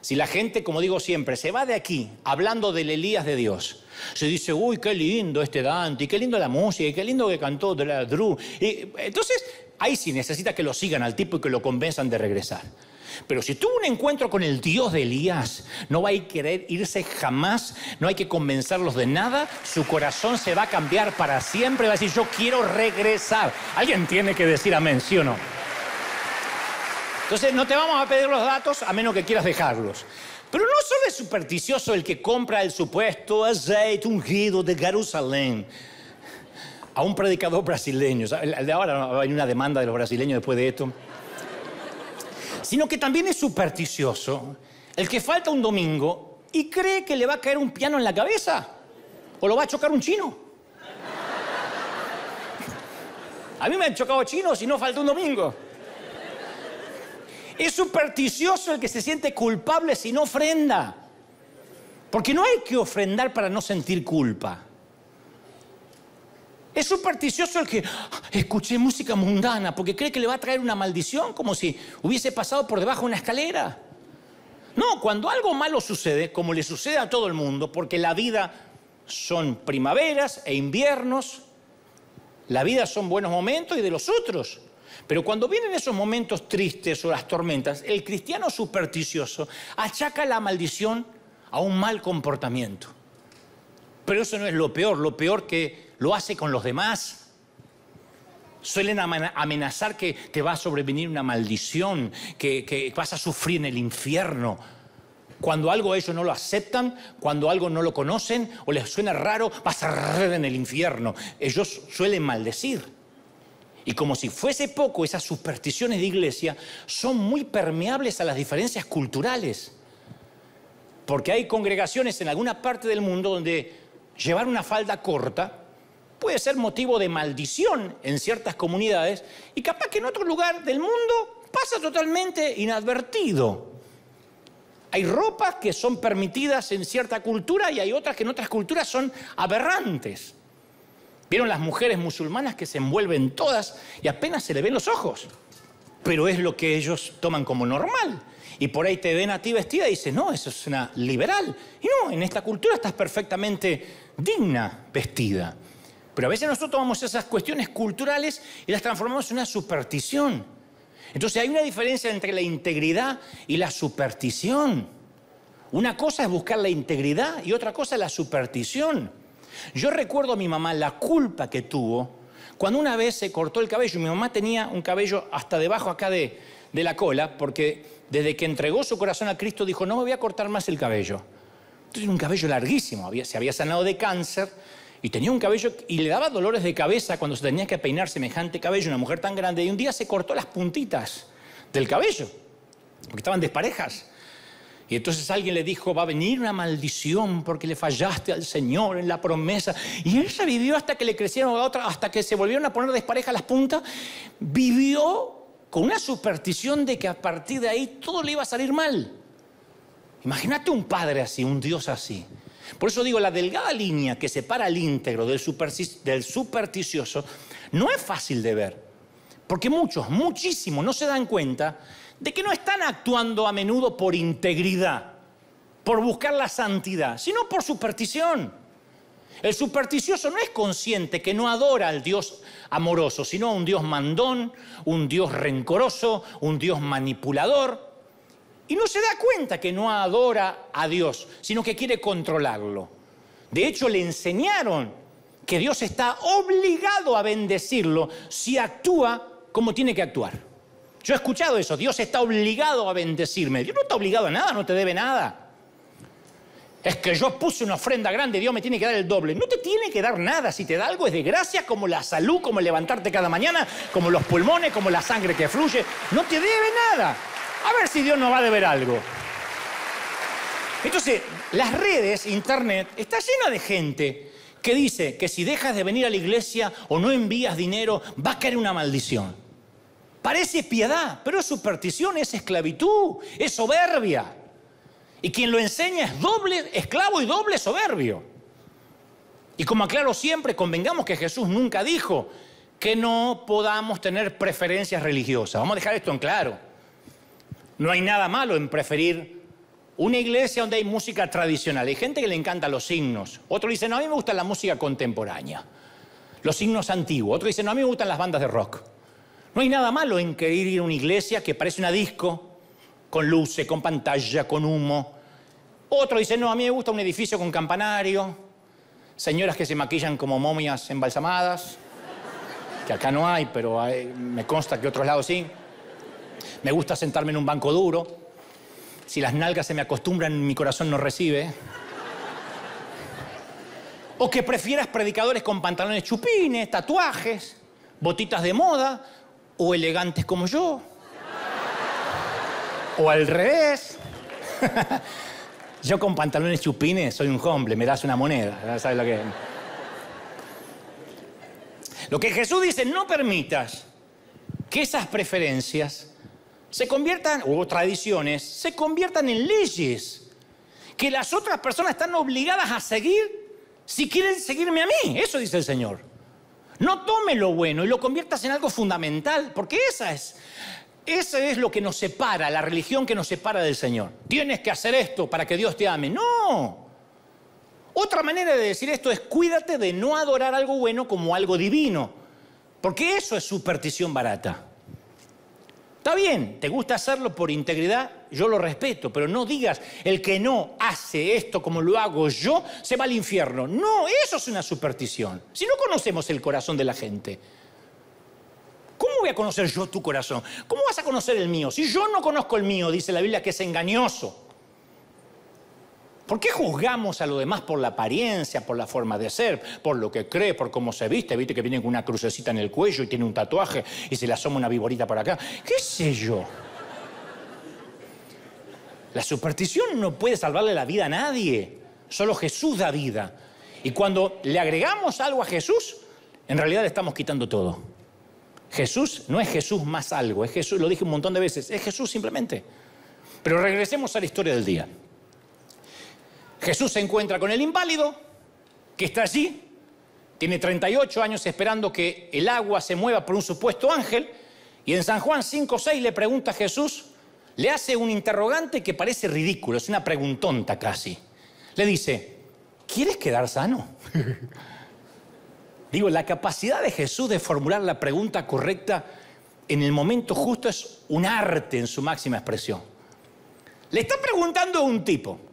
Si la gente, como digo siempre, se va de aquí hablando del Elías de Dios, se dice, uy, qué lindo este Dante, y qué lindo la música, y qué lindo que cantó la Drew. Entonces, ahí sí necesita que lo sigan al tipo y que lo convenzan de regresar. Pero si tuvo un encuentro con el Dios de Elías, no va a querer irse jamás, no hay que convencerlos de nada, su corazón se va a cambiar para siempre, va a decir, yo quiero regresar. Alguien tiene que decir amén, ¿sí o no? Entonces, no te vamos a pedir los datos a menos que quieras dejarlos. Pero no solo es supersticioso el que compra el supuesto aceite ungido de Jerusalén a un predicador brasileño. De ahora hay una demanda de los brasileños después de esto. Sino que también es supersticioso el que falta un domingo y cree que le va a caer un piano en la cabeza o lo va a chocar un chino. A mí me han chocado chinos y no falta un domingo. Es supersticioso el que se siente culpable si no ofrenda. Porque no hay que ofrendar para no sentir culpa. Es supersticioso el que ah, escuché música mundana porque cree que le va a traer una maldición como si hubiese pasado por debajo de una escalera. No, cuando algo malo sucede, como le sucede a todo el mundo, porque la vida son primaveras e inviernos, la vida son buenos momentos y de los otros. Pero cuando vienen esos momentos tristes o las tormentas, el cristiano supersticioso achaca la maldición a un mal comportamiento. Pero eso no es lo peor, lo peor que lo hace con los demás. Suelen amenazar que te va a sobrevenir una maldición, que, que vas a sufrir en el infierno. Cuando algo ellos no lo aceptan, cuando algo no lo conocen o les suena raro, vas a arder en el infierno. Ellos suelen maldecir. Y como si fuese poco, esas supersticiones de iglesia son muy permeables a las diferencias culturales. Porque hay congregaciones en alguna parte del mundo donde llevar una falda corta puede ser motivo de maldición en ciertas comunidades y capaz que en otro lugar del mundo pasa totalmente inadvertido. Hay ropas que son permitidas en cierta cultura y hay otras que en otras culturas son aberrantes. ¿Vieron las mujeres musulmanas que se envuelven todas y apenas se le ven los ojos? Pero es lo que ellos toman como normal. Y por ahí te ven a ti vestida y dicen, no, eso es una liberal. Y no, en esta cultura estás perfectamente digna vestida. Pero a veces nosotros tomamos esas cuestiones culturales y las transformamos en una superstición. Entonces hay una diferencia entre la integridad y la superstición. Una cosa es buscar la integridad y otra cosa es la superstición. Yo recuerdo a mi mamá la culpa que tuvo cuando una vez se cortó el cabello. Mi mamá tenía un cabello hasta debajo acá de, la cola, porque desde que entregó su corazón a Cristo dijo, no me voy a cortar más el cabello. Tenía un cabello larguísimo, se había sanado de cáncer y tenía un cabello y le daba dolores de cabeza cuando se tenía que peinar semejante cabello, una mujer tan grande. Y un día se cortó las puntitas del cabello, porque estaban desparejas. Y entonces alguien le dijo, va a venir una maldición porque le fallaste al Señor en la promesa. Y ella vivió hasta que le crecieron a otra, hasta que se volvieron a poner despareja las puntas. Vivió con una superstición de que a partir de ahí todo le iba a salir mal. Imagínate un padre así, un Dios así. Por eso digo, la delgada línea que separa al íntegro del, del supersticioso no es fácil de ver. Porque muchos, muchísimos, no se dan cuenta de que no están actuando a menudo por integridad, por buscar la santidad, sino por superstición. El supersticioso no es consciente que no adora al Dios amoroso, sino a un Dios mandón, un Dios rencoroso, un Dios manipulador. Y no se da cuenta que no adora a Dios, sino que quiere controlarlo. De hecho, le enseñaron que Dios está obligado a bendecirlo si actúa como tiene que actuar. Yo he escuchado eso, Dios está obligado a bendecirme. Dios no está obligado a nada, no te debe nada. Es que yo puse una ofrenda grande, Dios me tiene que dar el doble. No te tiene que dar nada, si te da algo es de gracia, como la salud, como levantarte cada mañana, como los pulmones, como la sangre que fluye. No te debe nada. A ver si Dios no va a deber algo. Entonces, las redes, internet, está llena de gente que dice que si dejas de venir a la iglesia o no envías dinero, va a caer una maldición. Parece piedad, pero es superstición, es esclavitud, es soberbia. Y quien lo enseña es doble esclavo y doble soberbio. Y como aclaro siempre, convengamos que Jesús nunca dijo que no podamos tener preferencias religiosas. Vamos a dejar esto en claro. No hay nada malo en preferir una iglesia donde hay música tradicional. Hay gente que le encanta los signos. Otro dice, no, a mí me gusta la música contemporánea. Los signos antiguos. Otro dice, no, a mí me gustan las bandas de rock. No hay nada malo en querer ir a una iglesia que parece una disco, con luces, con pantalla, con humo. Otro dice, no, a mí me gusta un edificio con campanario, señoras que se maquillan como momias embalsamadas, que acá no hay, pero me consta que otros lados sí. Me gusta sentarme en un banco duro. Si las nalgas se me acostumbran, mi corazón no recibe. O que prefieras predicadores con pantalones chupines, tatuajes, botitas de moda, o elegantes como yo. O al revés. Yo con pantalones chupines soy un hombre, me das una moneda. ¿Sabes lo que Lo que Jesús dice, no permitas que esas preferencias se conviertan, o tradiciones, se conviertan en leyes. Que las otras personas están obligadas a seguir si quieren seguirme a mí. Eso dice el Señor. No tome lo bueno y lo conviertas en algo fundamental, porque esa es, esa es lo que nos separa, la religión que nos separa del Señor. Tienes que hacer esto para que Dios te ame. No. Otra manera de decir esto es cuídate de no adorar algo bueno como algo divino, porque eso es superstición barata. Está bien, te gusta hacerlo por integridad, yo lo respeto, pero no digas, el que no hace esto como lo hago yo, se va al infierno. No, eso es una superstición. Si no conocemos el corazón de la gente, ¿cómo voy a conocer yo tu corazón? ¿Cómo vas a conocer el mío? Si yo no conozco el mío, dice la Biblia que es engañoso. ¿Por qué juzgamos a lo demás por la apariencia, por la forma de ser, por lo que cree, por cómo se viste? Viste que viene con una crucecita en el cuello y tiene un tatuaje y se le asoma una viborita por acá. ¿Qué sé yo? La superstición no puede salvarle la vida a nadie. Solo Jesús da vida. Y cuando le agregamos algo a Jesús, en realidad le estamos quitando todo. Jesús no es Jesús más algo, es Jesús, lo dije un montón de veces, es Jesús simplemente. Pero regresemos a la historia del día. Jesús se encuentra con el inválido, que está allí, tiene 38 años esperando que el agua se mueva por un supuesto ángel, y en San Juan 5.6 le pregunta a Jesús, le hace un interrogante que parece ridículo, es una preguntonta casi. Le dice, ¿quieres quedar sano? Digo, la capacidad de Jesús de formular la pregunta correcta en el momento justo es un arte en su máxima expresión. Le está preguntando a un tipo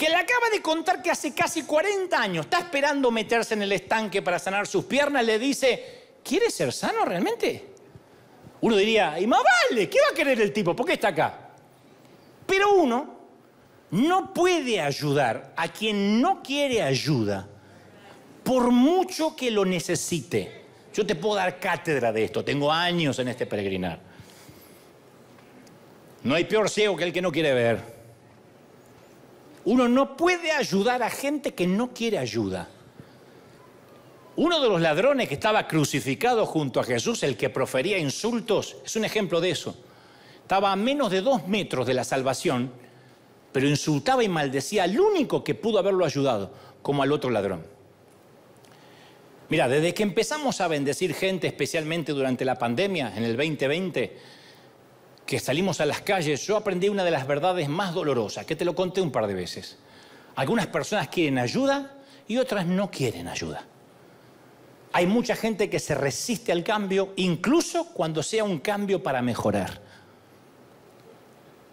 que le acaba de contar que hace casi 40 años está esperando meterse en el estanque para sanar sus piernas, le dice, ¿quieres ser sano realmente? Uno diría, y más vale, ¿qué va a querer el tipo? ¿Por qué está acá? Pero uno no puede ayudar a quien no quiere ayuda por mucho que lo necesite. Yo te puedo dar cátedra de esto, tengo años en este peregrinar. No hay peor ciego que el que no quiere ver. Uno no puede ayudar a gente que no quiere ayuda. Uno de los ladrones que estaba crucificado junto a Jesús, el que profería insultos, es un ejemplo de eso. Estaba a menos de dos metros de la salvación, pero insultaba y maldecía al único que pudo haberlo ayudado, como al otro ladrón. Mira, desde que empezamos a bendecir gente, especialmente durante la pandemia, en el 2020, que salimos a las calles, yo aprendí una de las verdades más dolorosas, que te lo conté un par de veces. Algunas personas quieren ayuda y otras no quieren ayuda. Hay mucha gente que se resiste al cambio, incluso cuando sea un cambio para mejorar.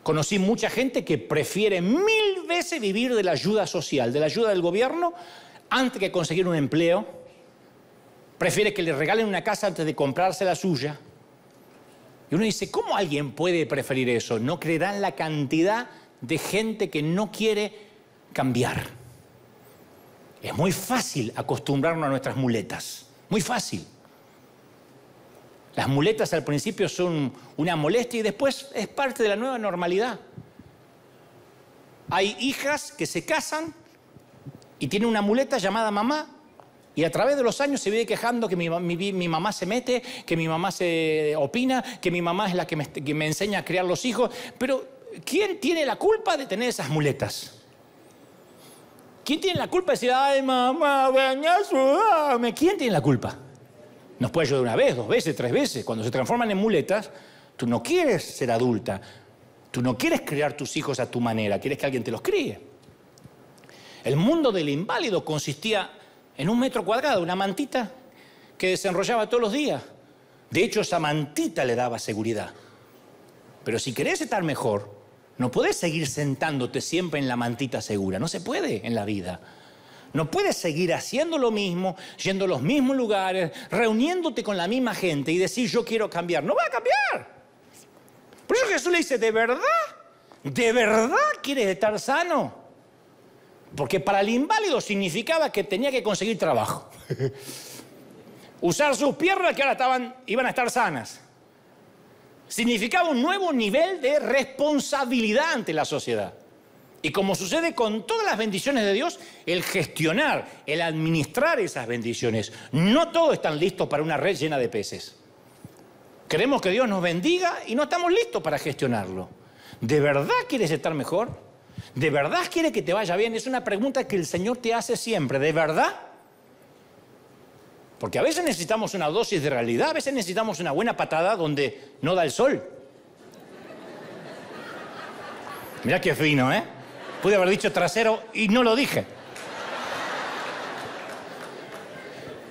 Conocí mucha gente que prefiere mil veces vivir de la ayuda social, de la ayuda del gobierno, antes que conseguir un empleo. Prefiere que le regalen una casa antes de comprarse la suya. Y uno dice, ¿cómo alguien puede preferir eso? No creerán la cantidad de gente que no quiere cambiar. Es muy fácil acostumbrarnos a nuestras muletas. Muy fácil. Las muletas al principio son una molestia y después es parte de la nueva normalidad. Hay hijas que se casan y tienen una muleta llamada mamá y a través de los años se viene quejando que mi, mi- mamá se mete, que mi mamá se opina, que mi mamá es la que me, enseña a criar los hijos. Pero ¿quién tiene la culpa de tener esas muletas? ¿Quién tiene la culpa de decir, ay mamá, ven a ayudarme"? ¿Quién tiene la culpa? Nos puede ayudar una vez, dos veces, tres veces. Cuando se transforman en muletas, tú no quieres ser adulta. Tú no quieres criar tus hijos a tu manera, quieres que alguien te los críe. El mundo del inválido consistía en un metro cuadrado, una mantita que desenrollaba todos los días. De hecho, esa mantita le daba seguridad. Pero si querés estar mejor, no puedes seguir sentándote siempre en la mantita segura. No se puede en la vida. No puedes seguir haciendo lo mismo, yendo a los mismos lugares, reuniéndote con la misma gente y decir yo quiero cambiar. No va a cambiar. Por eso Jesús le dice, ¿de verdad? ¿De verdad quieres estar sano? Porque para el inválido significaba que tenía que conseguir trabajo. Usar sus piernas que ahora estaban, iban a estar sanas. Significaba un nuevo nivel de responsabilidad ante la sociedad. Y como sucede con todas las bendiciones de Dios, el gestionar, el administrar esas bendiciones. No todos están listos para una red llena de peces. Queremos que Dios nos bendiga y no estamos listos para gestionarlo. ¿De verdad quieres estar mejor? ¿De verdad quieres que te vaya bien? Es una pregunta que el Señor te hace siempre. ¿De verdad? Porque a veces necesitamos una dosis de realidad, a veces necesitamos una buena patada donde no da el sol. Mira qué fino, ¿eh? Pude haber dicho trasero y no lo dije.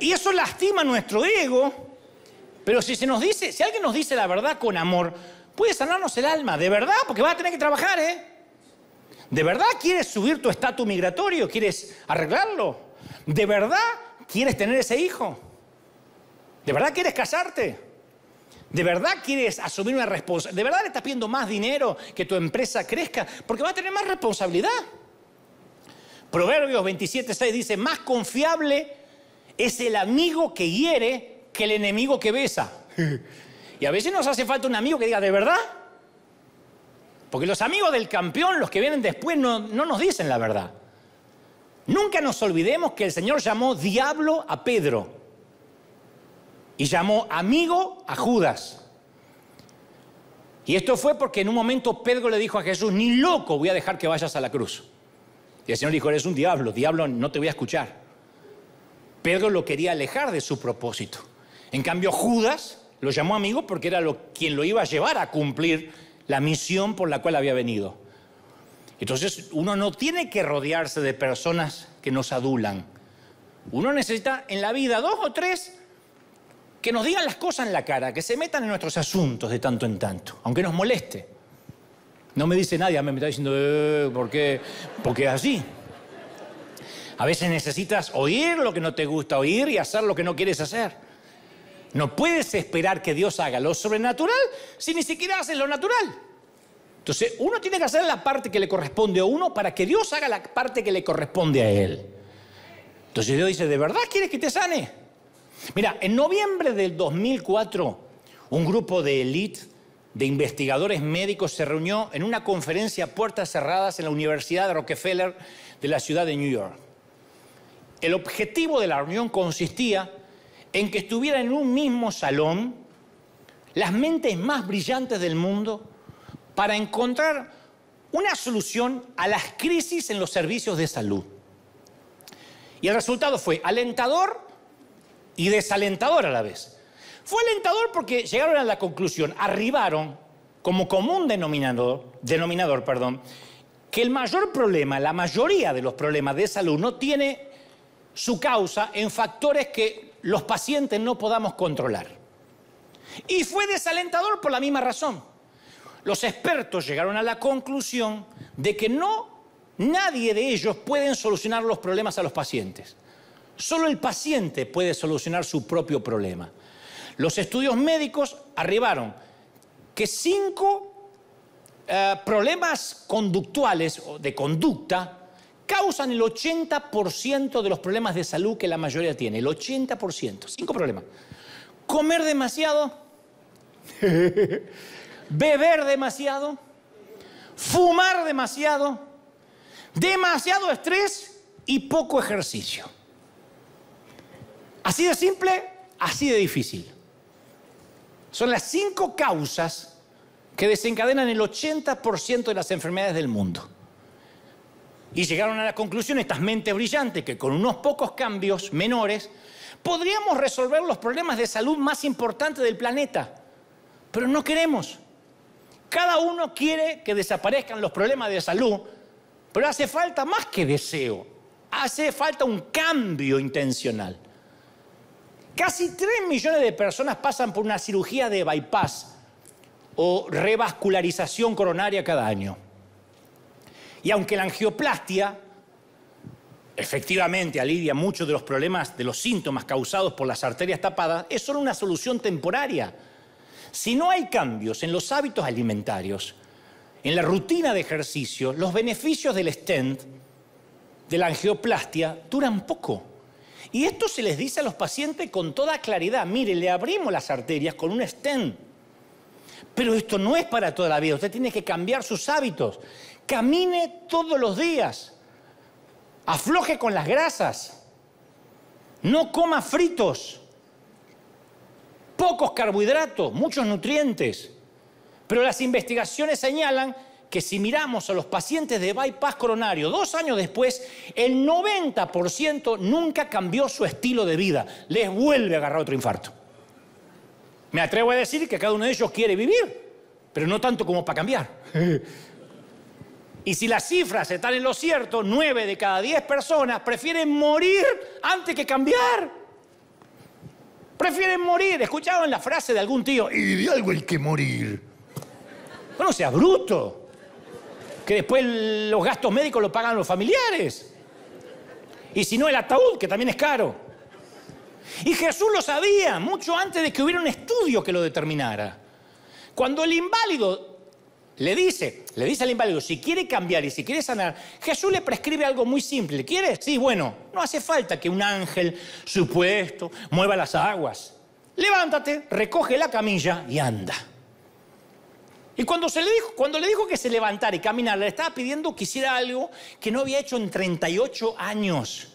Y eso lastima nuestro ego, pero si se nos dice, si alguien nos dice la verdad con amor, puede sanarnos el alma, de verdad, porque vas a tener que trabajar, ¿eh? ¿De verdad quieres subir tu estatus migratorio? ¿Quieres arreglarlo? ¿De verdad quieres tener ese hijo? ¿De verdad quieres casarte? ¿De verdad quieres asumir una responsabilidad? ¿De verdad le estás pidiendo más dinero que tu empresa crezca? Porque va a tener más responsabilidad. Proverbios 27.6 dice, más confiable es el amigo que hiere que el enemigo que besa. y a veces nos hace falta un amigo que diga, ¿de verdad? Porque los amigos del campeón, los que vienen después, no, no nos dicen la verdad. Nunca nos olvidemos que el Señor llamó diablo a Pedro y llamó amigo a Judas. Y esto fue porque en un momento Pedro le dijo a Jesús, ni loco voy a dejar que vayas a la cruz. Y el Señor dijo, eres un diablo, diablo, no te voy a escuchar. Pedro lo quería alejar de su propósito. En cambio, Judas lo llamó amigo porque era quien lo iba a llevar a cumplir la misión por la cual había venido. Entonces, uno no tiene que rodearse de personas que nos adulan. Uno necesita en la vida dos o tres que nos digan las cosas en la cara, que se metan en nuestros asuntos de tanto en tanto, aunque nos moleste. No me dice nadie, me está diciendo, eh, ¿por qué? Porque es así. A veces necesitas oír lo que no te gusta oír y hacer lo que no quieres hacer. No puedes esperar que Dios haga lo sobrenatural si ni siquiera haces lo natural. Entonces, uno tiene que hacer la parte que le corresponde a uno para que Dios haga la parte que le corresponde a él. Entonces Dios dice, ¿de verdad quieres que te sane? Mira, en noviembre del 2004, un grupo de élite de investigadores médicos se reunió en una conferencia a puertas cerradas en la Universidad de Rockefeller de la ciudad de New York. El objetivo de la reunión consistía en que estuvieran en un mismo salón las mentes más brillantes del mundo para encontrar una solución a las crisis en los servicios de salud. Y el resultado fue alentador y desalentador a la vez. Fue alentador porque llegaron a la conclusión, arribaron como común denominador, denominador perdón, que el mayor problema, la mayoría de los problemas de salud no tiene su causa en factores que los pacientes no podamos controlar. Y fue desalentador por la misma razón. Los expertos llegaron a la conclusión de que no nadie de ellos pueden solucionar los problemas a los pacientes. Solo el paciente puede solucionar su propio problema. Los estudios médicos arribaron que cinco eh, problemas conductuales o de conducta causan el 80% de los problemas de salud que la mayoría tiene. El 80%. Cinco problemas. Comer demasiado. beber demasiado. Fumar demasiado. Demasiado estrés y poco ejercicio. Así de simple, así de difícil. Son las cinco causas que desencadenan el 80% de las enfermedades del mundo. Y llegaron a la conclusión estas mentes brillantes que con unos pocos cambios menores podríamos resolver los problemas de salud más importantes del planeta. Pero no queremos. Cada uno quiere que desaparezcan los problemas de salud, pero hace falta más que deseo, hace falta un cambio intencional. Casi 3 millones de personas pasan por una cirugía de bypass o revascularización coronaria cada año. Y aunque la angioplastia efectivamente alivia muchos de los problemas, de los síntomas causados por las arterias tapadas, es solo una solución temporaria. Si no hay cambios en los hábitos alimentarios, en la rutina de ejercicio, los beneficios del stent, de la angioplastia, duran poco. Y esto se les dice a los pacientes con toda claridad. Mire, le abrimos las arterias con un stent. Pero esto no es para toda la vida. Usted tiene que cambiar sus hábitos. Camine todos los días. Afloje con las grasas. No coma fritos. Pocos carbohidratos, muchos nutrientes. Pero las investigaciones señalan que si miramos a los pacientes de bypass coronario dos años después, el 90% nunca cambió su estilo de vida. Les vuelve a agarrar otro infarto. Me atrevo a decir que cada uno de ellos quiere vivir, pero no tanto como para cambiar. Y si las cifras están en lo cierto, nueve de cada diez personas prefieren morir antes que cambiar. Prefieren morir. ¿Escuchaban la frase de algún tío? Y de algo hay que morir. Bueno, sea bruto. Que después los gastos médicos los pagan los familiares. Y si no, el ataúd, que también es caro. Y Jesús lo sabía mucho antes de que hubiera un estudio que lo determinara. Cuando el inválido le dice, le dice al inválido, si quiere cambiar y si quiere sanar, Jesús le prescribe algo muy simple. ¿Quieres? Sí, bueno, no hace falta que un ángel supuesto mueva las aguas. Levántate, recoge la camilla y anda. Y cuando, se le dijo, cuando le dijo que se levantara y caminara, le estaba pidiendo que hiciera algo que no había hecho en 38 años.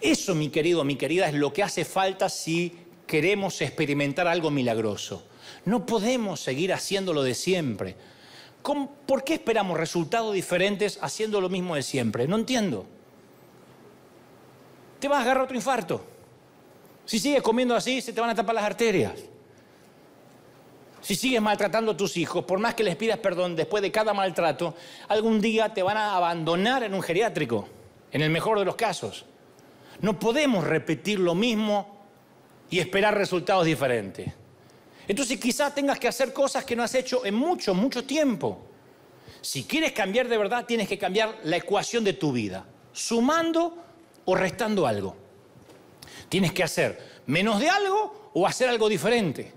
Eso, mi querido, mi querida, es lo que hace falta si queremos experimentar algo milagroso. No podemos seguir haciéndolo de siempre. ¿Por qué esperamos resultados diferentes haciendo lo mismo de siempre? No entiendo. Te vas a agarrar otro infarto. Si sigues comiendo así, se te van a tapar las arterias. Si sigues maltratando a tus hijos, por más que les pidas perdón después de cada maltrato, algún día te van a abandonar en un geriátrico, en el mejor de los casos. No podemos repetir lo mismo y esperar resultados diferentes. Entonces quizás tengas que hacer cosas que no has hecho en mucho, mucho tiempo. Si quieres cambiar de verdad, tienes que cambiar la ecuación de tu vida, sumando o restando algo. Tienes que hacer menos de algo o hacer algo diferente.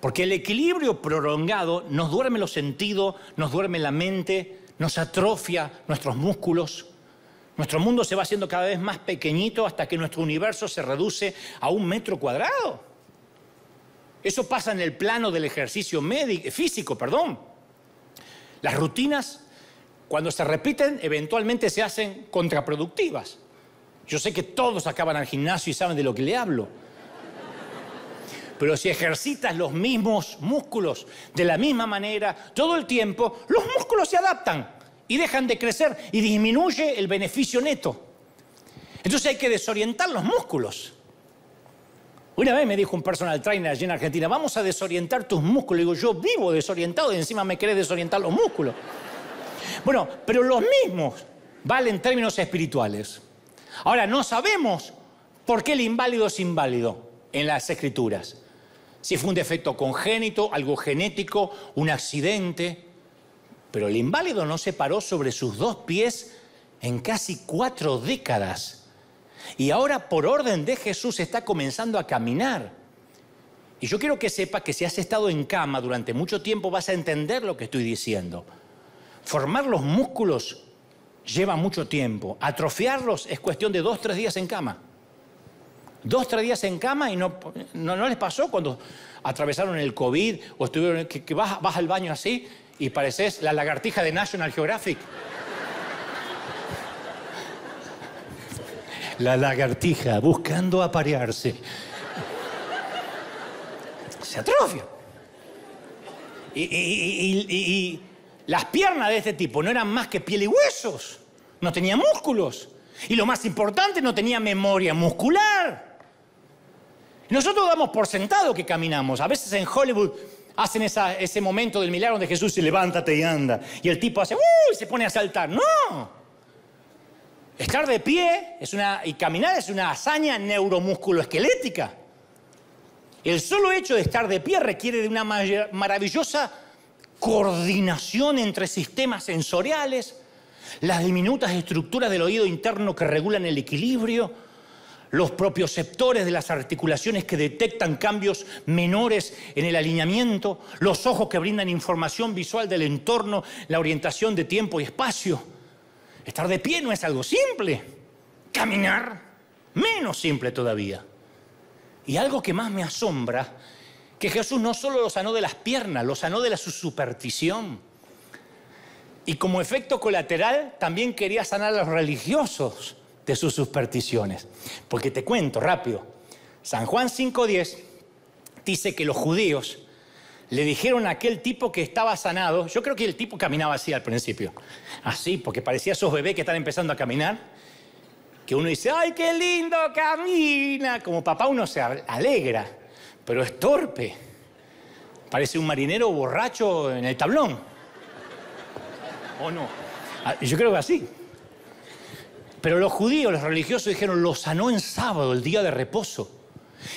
Porque el equilibrio prolongado nos duerme los sentidos, nos duerme la mente, nos atrofia nuestros músculos. Nuestro mundo se va haciendo cada vez más pequeñito hasta que nuestro universo se reduce a un metro cuadrado. Eso pasa en el plano del ejercicio físico, perdón. Las rutinas, cuando se repiten, eventualmente se hacen contraproductivas. Yo sé que todos acaban al gimnasio y saben de lo que le hablo. Pero si ejercitas los mismos músculos de la misma manera todo el tiempo, los músculos se adaptan y dejan de crecer y disminuye el beneficio neto. Entonces hay que desorientar los músculos. Una vez me dijo un personal trainer allí en Argentina, vamos a desorientar tus músculos. digo, yo vivo desorientado y encima me querés desorientar los músculos. Bueno, pero los mismos valen en términos espirituales. Ahora, no sabemos por qué el inválido es inválido en las escrituras. Si fue un defecto congénito, algo genético, un accidente. Pero el inválido no se paró sobre sus dos pies en casi cuatro décadas. Y ahora por orden de Jesús está comenzando a caminar. Y yo quiero que sepa que si has estado en cama durante mucho tiempo vas a entender lo que estoy diciendo. Formar los músculos lleva mucho tiempo. Atrofiarlos es cuestión de dos, tres días en cama. Dos, tres días en cama y no, no, les pasó cuando atravesaron el COVID o estuvieron, que, vas, vas al baño así y pareces la lagartija de National Geographic. La lagartija buscando aparearse. Se atrofia. Y, las piernas de este tipo no eran más que piel y huesos. No tenía músculos. Y lo más importante, no tenía memoria muscular. Nosotros damos por sentado que caminamos. A veces en Hollywood hacen ese momento del milagro de Jesús y levántate y anda. Y el tipo hace, ¡uy! se pone a saltar. No. Estar de pie es una, y caminar es una hazaña neuromusculoesquelética. El solo hecho de estar de pie requiere de una maravillosa coordinación entre sistemas sensoriales, las diminutas estructuras del oído interno que regulan el equilibrio, los propioceptores de las articulaciones que detectan cambios menores en el alineamiento, los ojos que brindan información visual del entorno, la orientación de tiempo y espacio. Estar de pie no es algo simple. Caminar, menos simple todavía. Y algo que más me asombra, que Jesús no solo lo sanó de las piernas, lo sanó de la su superstición. Y como efecto colateral, también quería sanar a los religiosos de sus supersticiones. Porque te cuento rápido. San Juan 5.10 dice que los judíos le dijeron a aquel tipo que estaba sanado, yo creo que el tipo caminaba así al principio, así, porque parecía esos bebés que están empezando a caminar, que uno dice, ¡ay, qué lindo camina! Como papá uno se alegra, pero es torpe. Parece un marinero borracho en el tablón. ¿O no? Ah, Yo creo que así. Pero los judíos, los religiosos dijeron, lo sanó en sábado, el día de reposo.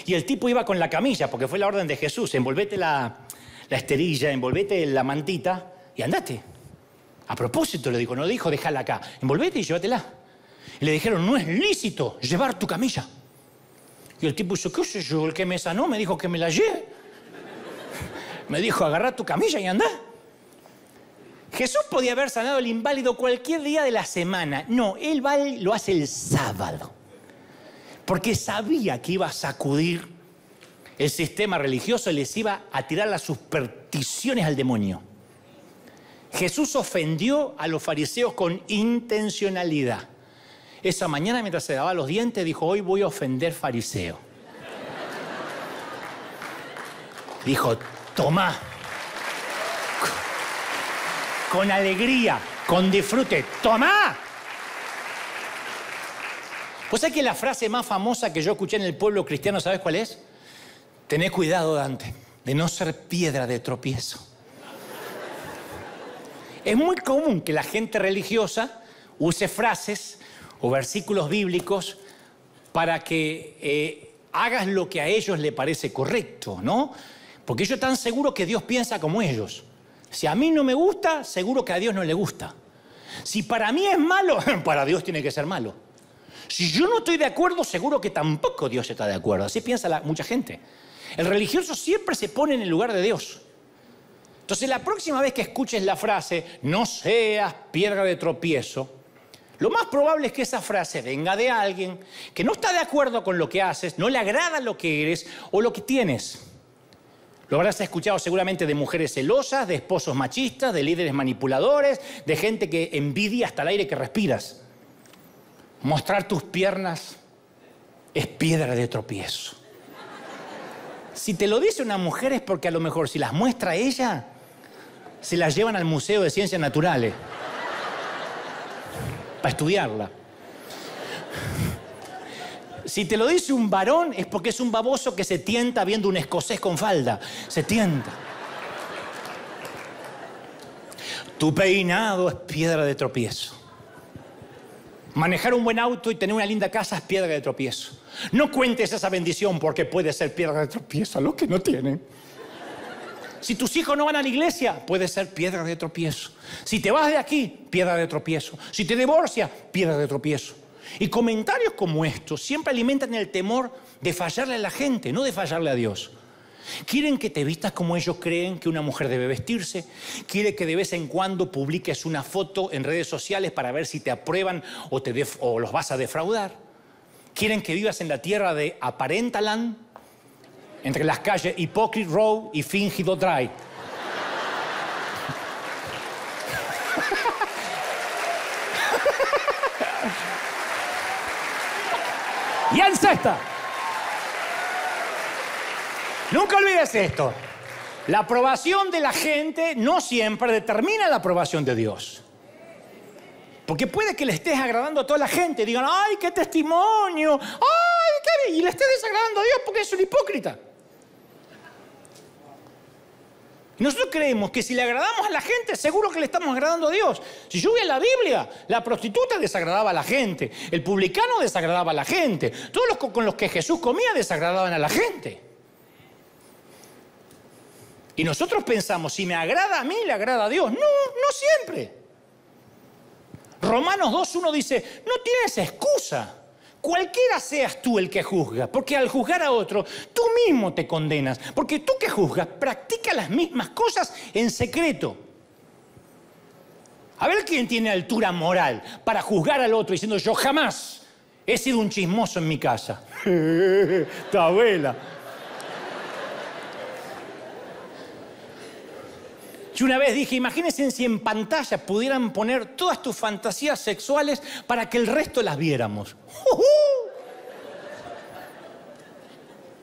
Y el tipo iba con la camilla, porque fue la orden de Jesús, envolvete la, la esterilla, envolvete la mantita y andate. A propósito le dijo, no dijo, déjala acá, envolvete y llévatela. Y le dijeron, no es lícito llevar tu camilla. Y el tipo dice, ¿qué sé yo? El que me sanó me dijo que me la lleve. Me dijo, agarra tu camilla y anda. Jesús podía haber sanado al inválido cualquier día de la semana. No, él lo hace el sábado. Porque sabía que iba a sacudir el sistema religioso les iba a tirar las supersticiones al demonio. Jesús ofendió a los fariseos con intencionalidad. Esa mañana mientras se lavaba los dientes dijo, hoy voy a ofender fariseo. Dijo, toma, con alegría, con disfrute, toma. Pues es que la frase más famosa que yo escuché en el pueblo cristiano, ¿sabes cuál es? Tené cuidado, Dante, de no ser piedra de tropiezo. Es muy común que la gente religiosa use frases o versículos bíblicos para que eh, hagas lo que a ellos le parece correcto, ¿no? Porque ellos están seguros que Dios piensa como ellos. Si a mí no me gusta, seguro que a Dios no le gusta. Si para mí es malo, para Dios tiene que ser malo. Si yo no estoy de acuerdo, seguro que tampoco Dios está de acuerdo. Así piensa la- mucha gente. El religioso siempre se pone en el lugar de Dios. Entonces, la próxima vez que escuches la frase, no seas piedra de tropiezo, lo más probable es que esa frase venga de alguien que no está de acuerdo con lo que haces, no le agrada lo que eres o lo que tienes. Lo habrás escuchado seguramente de mujeres celosas, de esposos machistas, de líderes manipuladores, de gente que envidia hasta el aire que respiras. Mostrar tus piernas es piedra de tropiezo. Si te lo dice una mujer es porque a lo mejor si las muestra ella, se las llevan al Museo de Ciencias Naturales para estudiarla. Si te lo dice un varón es porque es un baboso que se tienta viendo un escocés con falda. Se tienta. Tu peinado es piedra de tropiezo. Manejar un buen auto y tener una linda casa es piedra de tropiezo. No cuentes esa bendición porque puede ser piedra de tropiezo a los que no tienen. Si tus hijos no van a la iglesia, puede ser piedra de tropiezo. Si te vas de aquí, piedra de tropiezo. Si te divorcias, piedra de tropiezo. Y comentarios como estos siempre alimentan el temor de fallarle a la gente, no de fallarle a Dios. Quieren que te vistas como ellos creen que una mujer debe vestirse. Quieren que de vez en cuando publiques una foto en redes sociales para ver si te aprueban o, te o los vas a defraudar. Quieren que vivas en la tierra de Aparentaland, entre las calles Hypocrite Row y Fingido Drive. y en sexta. Nunca olvides esto. La aprobación de la gente no siempre determina la aprobación de Dios. Porque puede que le estés agradando a toda la gente. Digan, ay, qué testimonio. Ay, qué... Y le estés desagradando a Dios porque es un hipócrita. Nosotros creemos que si le agradamos a la gente, seguro que le estamos agradando a Dios. Si yo voy a la Biblia, la prostituta desagradaba a la gente, el publicano desagradaba a la gente, todos los con los que Jesús comía desagradaban a la gente. Y nosotros pensamos, si me agrada a mí, le agrada a Dios. No, no siempre. Romanos 2.1 dice, no tienes excusa. Cualquiera seas tú el que juzga, porque al juzgar a otro, tú mismo te condenas, porque tú que juzgas practica las mismas cosas en secreto. A ver quién tiene altura moral para juzgar al otro diciendo yo jamás he sido un chismoso en mi casa. tu abuela. Yo una vez dije, imagínense si en pantalla pudieran poner todas tus fantasías sexuales para que el resto las viéramos.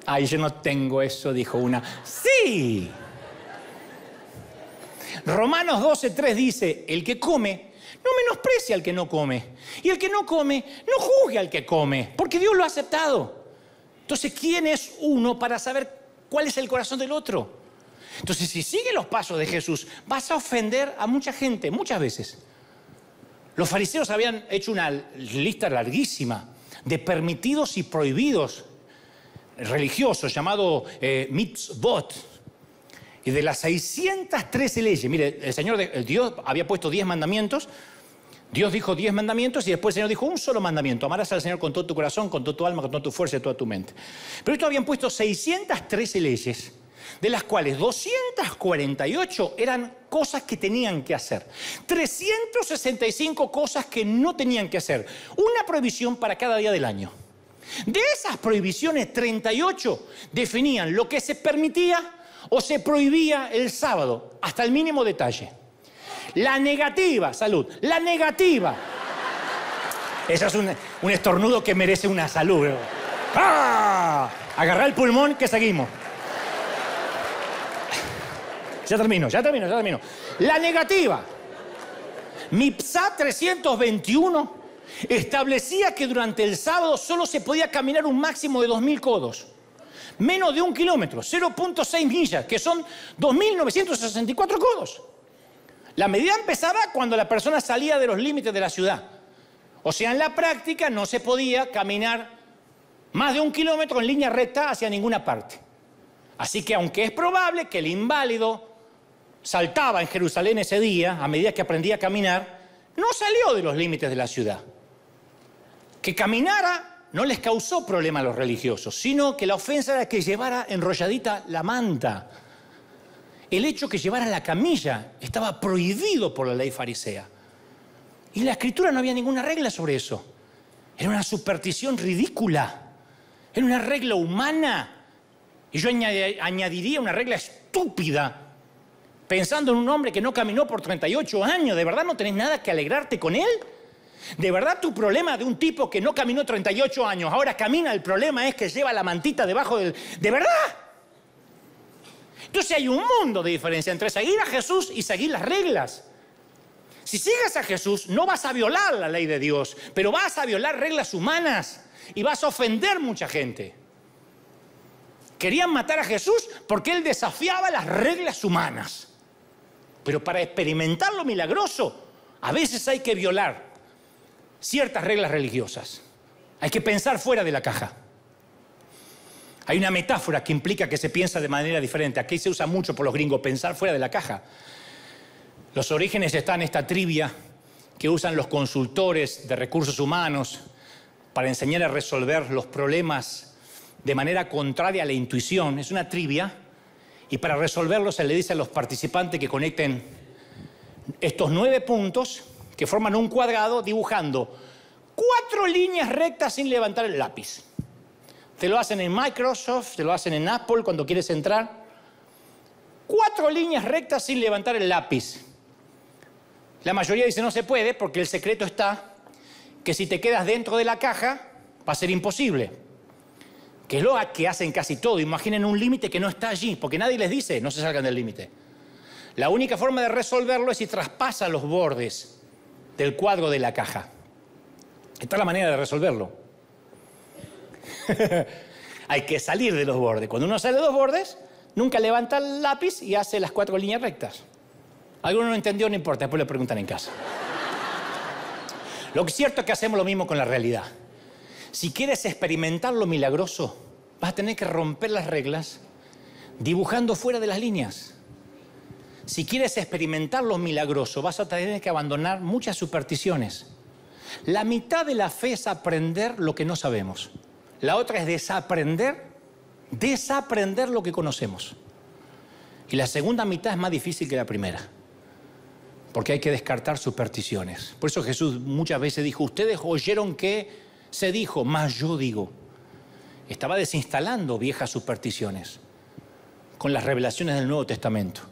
Ay, yo no tengo eso, dijo una. Sí. Romanos 12.3 dice, el que come no menosprecia al que no come. Y el que no come no juzgue al que come, porque Dios lo ha aceptado. Entonces, ¿quién es uno para saber cuál es el corazón del otro? Entonces, si sigue los pasos de Jesús, vas a ofender a mucha gente, muchas veces. Los fariseos habían hecho una lista larguísima de permitidos y prohibidos religiosos, llamado eh, mitzvot. Y de las 613 leyes, mire, el Señor, Dios había puesto 10 mandamientos, Dios dijo 10 mandamientos y después el Señor dijo un solo mandamiento, amarás al Señor con todo tu corazón, con toda tu alma, con toda tu fuerza y toda tu mente. Pero estos habían puesto 613 leyes de las cuales 248 eran cosas que tenían que hacer, 365 cosas que no tenían que hacer, una prohibición para cada día del año. De esas prohibiciones, 38 definían lo que se permitía o se prohibía el sábado, hasta el mínimo detalle. La negativa, salud, la negativa. Ese es un, estornudo que merece una salud. ¡Ah! Agarrar el pulmón que seguimos. Ya termino, ya termino, ya termino. La negativa. MIPSA 321 establecía que durante el sábado solo se podía caminar un máximo de 2.000 codos. Menos de un kilómetro, 0.6 millas, que son 2.964 codos. La medida empezaba cuando la persona salía de los límites de la ciudad. O sea, en la práctica no se podía caminar más de un kilómetro en línea recta hacia ninguna parte. Así que aunque es probable que el inválido saltaba en Jerusalén ese día, a medida que aprendía a caminar, no salió de los límites de la ciudad. Que caminara no les causó problema a los religiosos, sino que la ofensa era que llevara enrolladita la manta. El hecho que llevara la camilla estaba prohibido por la ley farisea. Y en la escritura no había ninguna regla sobre eso. Era una superstición ridícula. Era una regla humana. Y yo añadiría una regla estúpida pensando en un hombre que no caminó por 38 años, ¿de verdad no tenés nada que alegrarte con él? ¿De verdad tu problema de un tipo que no caminó 38 años, ahora camina, el problema es que lleva la mantita debajo del... ¿De verdad? Entonces hay un mundo de diferencia entre seguir a Jesús y seguir las reglas. Si sigues a Jesús, no vas a violar la ley de Dios, pero vas a violar reglas humanas y vas a ofender mucha gente. Querían matar a Jesús porque él desafiaba las reglas humanas. Pero para experimentar lo milagroso, a veces hay que violar ciertas reglas religiosas. Hay que pensar fuera de la caja. Hay una metáfora que implica que se piensa de manera diferente. Aquí se usa mucho por los gringos, pensar fuera de la caja. Los orígenes están en esta trivia que usan los consultores de recursos humanos para enseñar a resolver los problemas de manera contraria a la intuición. Es una trivia y para resolverlo se le dice a los participantes que conecten estos nueve puntos que forman un cuadrado dibujando cuatro líneas rectas sin levantar el lápiz. Te lo hacen en Microsoft, te lo hacen en Apple cuando quieres entrar. Cuatro líneas rectas sin levantar el lápiz. La mayoría dice no se puede porque el secreto está que si te quedas dentro de la caja va a ser imposible que es lo que hacen casi todo. Imaginen un límite que no está allí, porque nadie les dice no se salgan del límite. La única forma de resolverlo es si traspasa los bordes del cuadro de la caja. Esta es la manera de resolverlo. Hay que salir de los bordes. Cuando uno sale de los bordes, nunca levanta el lápiz y hace las cuatro líneas rectas. Alguno no entendió, no importa, después le preguntan en casa. Lo cierto es que hacemos lo mismo con la realidad. Si quieres experimentar lo milagroso, vas a tener que romper las reglas dibujando fuera de las líneas. Si quieres experimentar lo milagroso, vas a tener que abandonar muchas supersticiones. La mitad de la fe es aprender lo que no sabemos. La otra es desaprender, desaprender lo que conocemos. Y la segunda mitad es más difícil que la primera, porque hay que descartar supersticiones. Por eso Jesús muchas veces dijo, ustedes oyeron que se dijo, más yo digo. Estaba desinstalando viejas supersticiones con las revelaciones del Nuevo Testamento.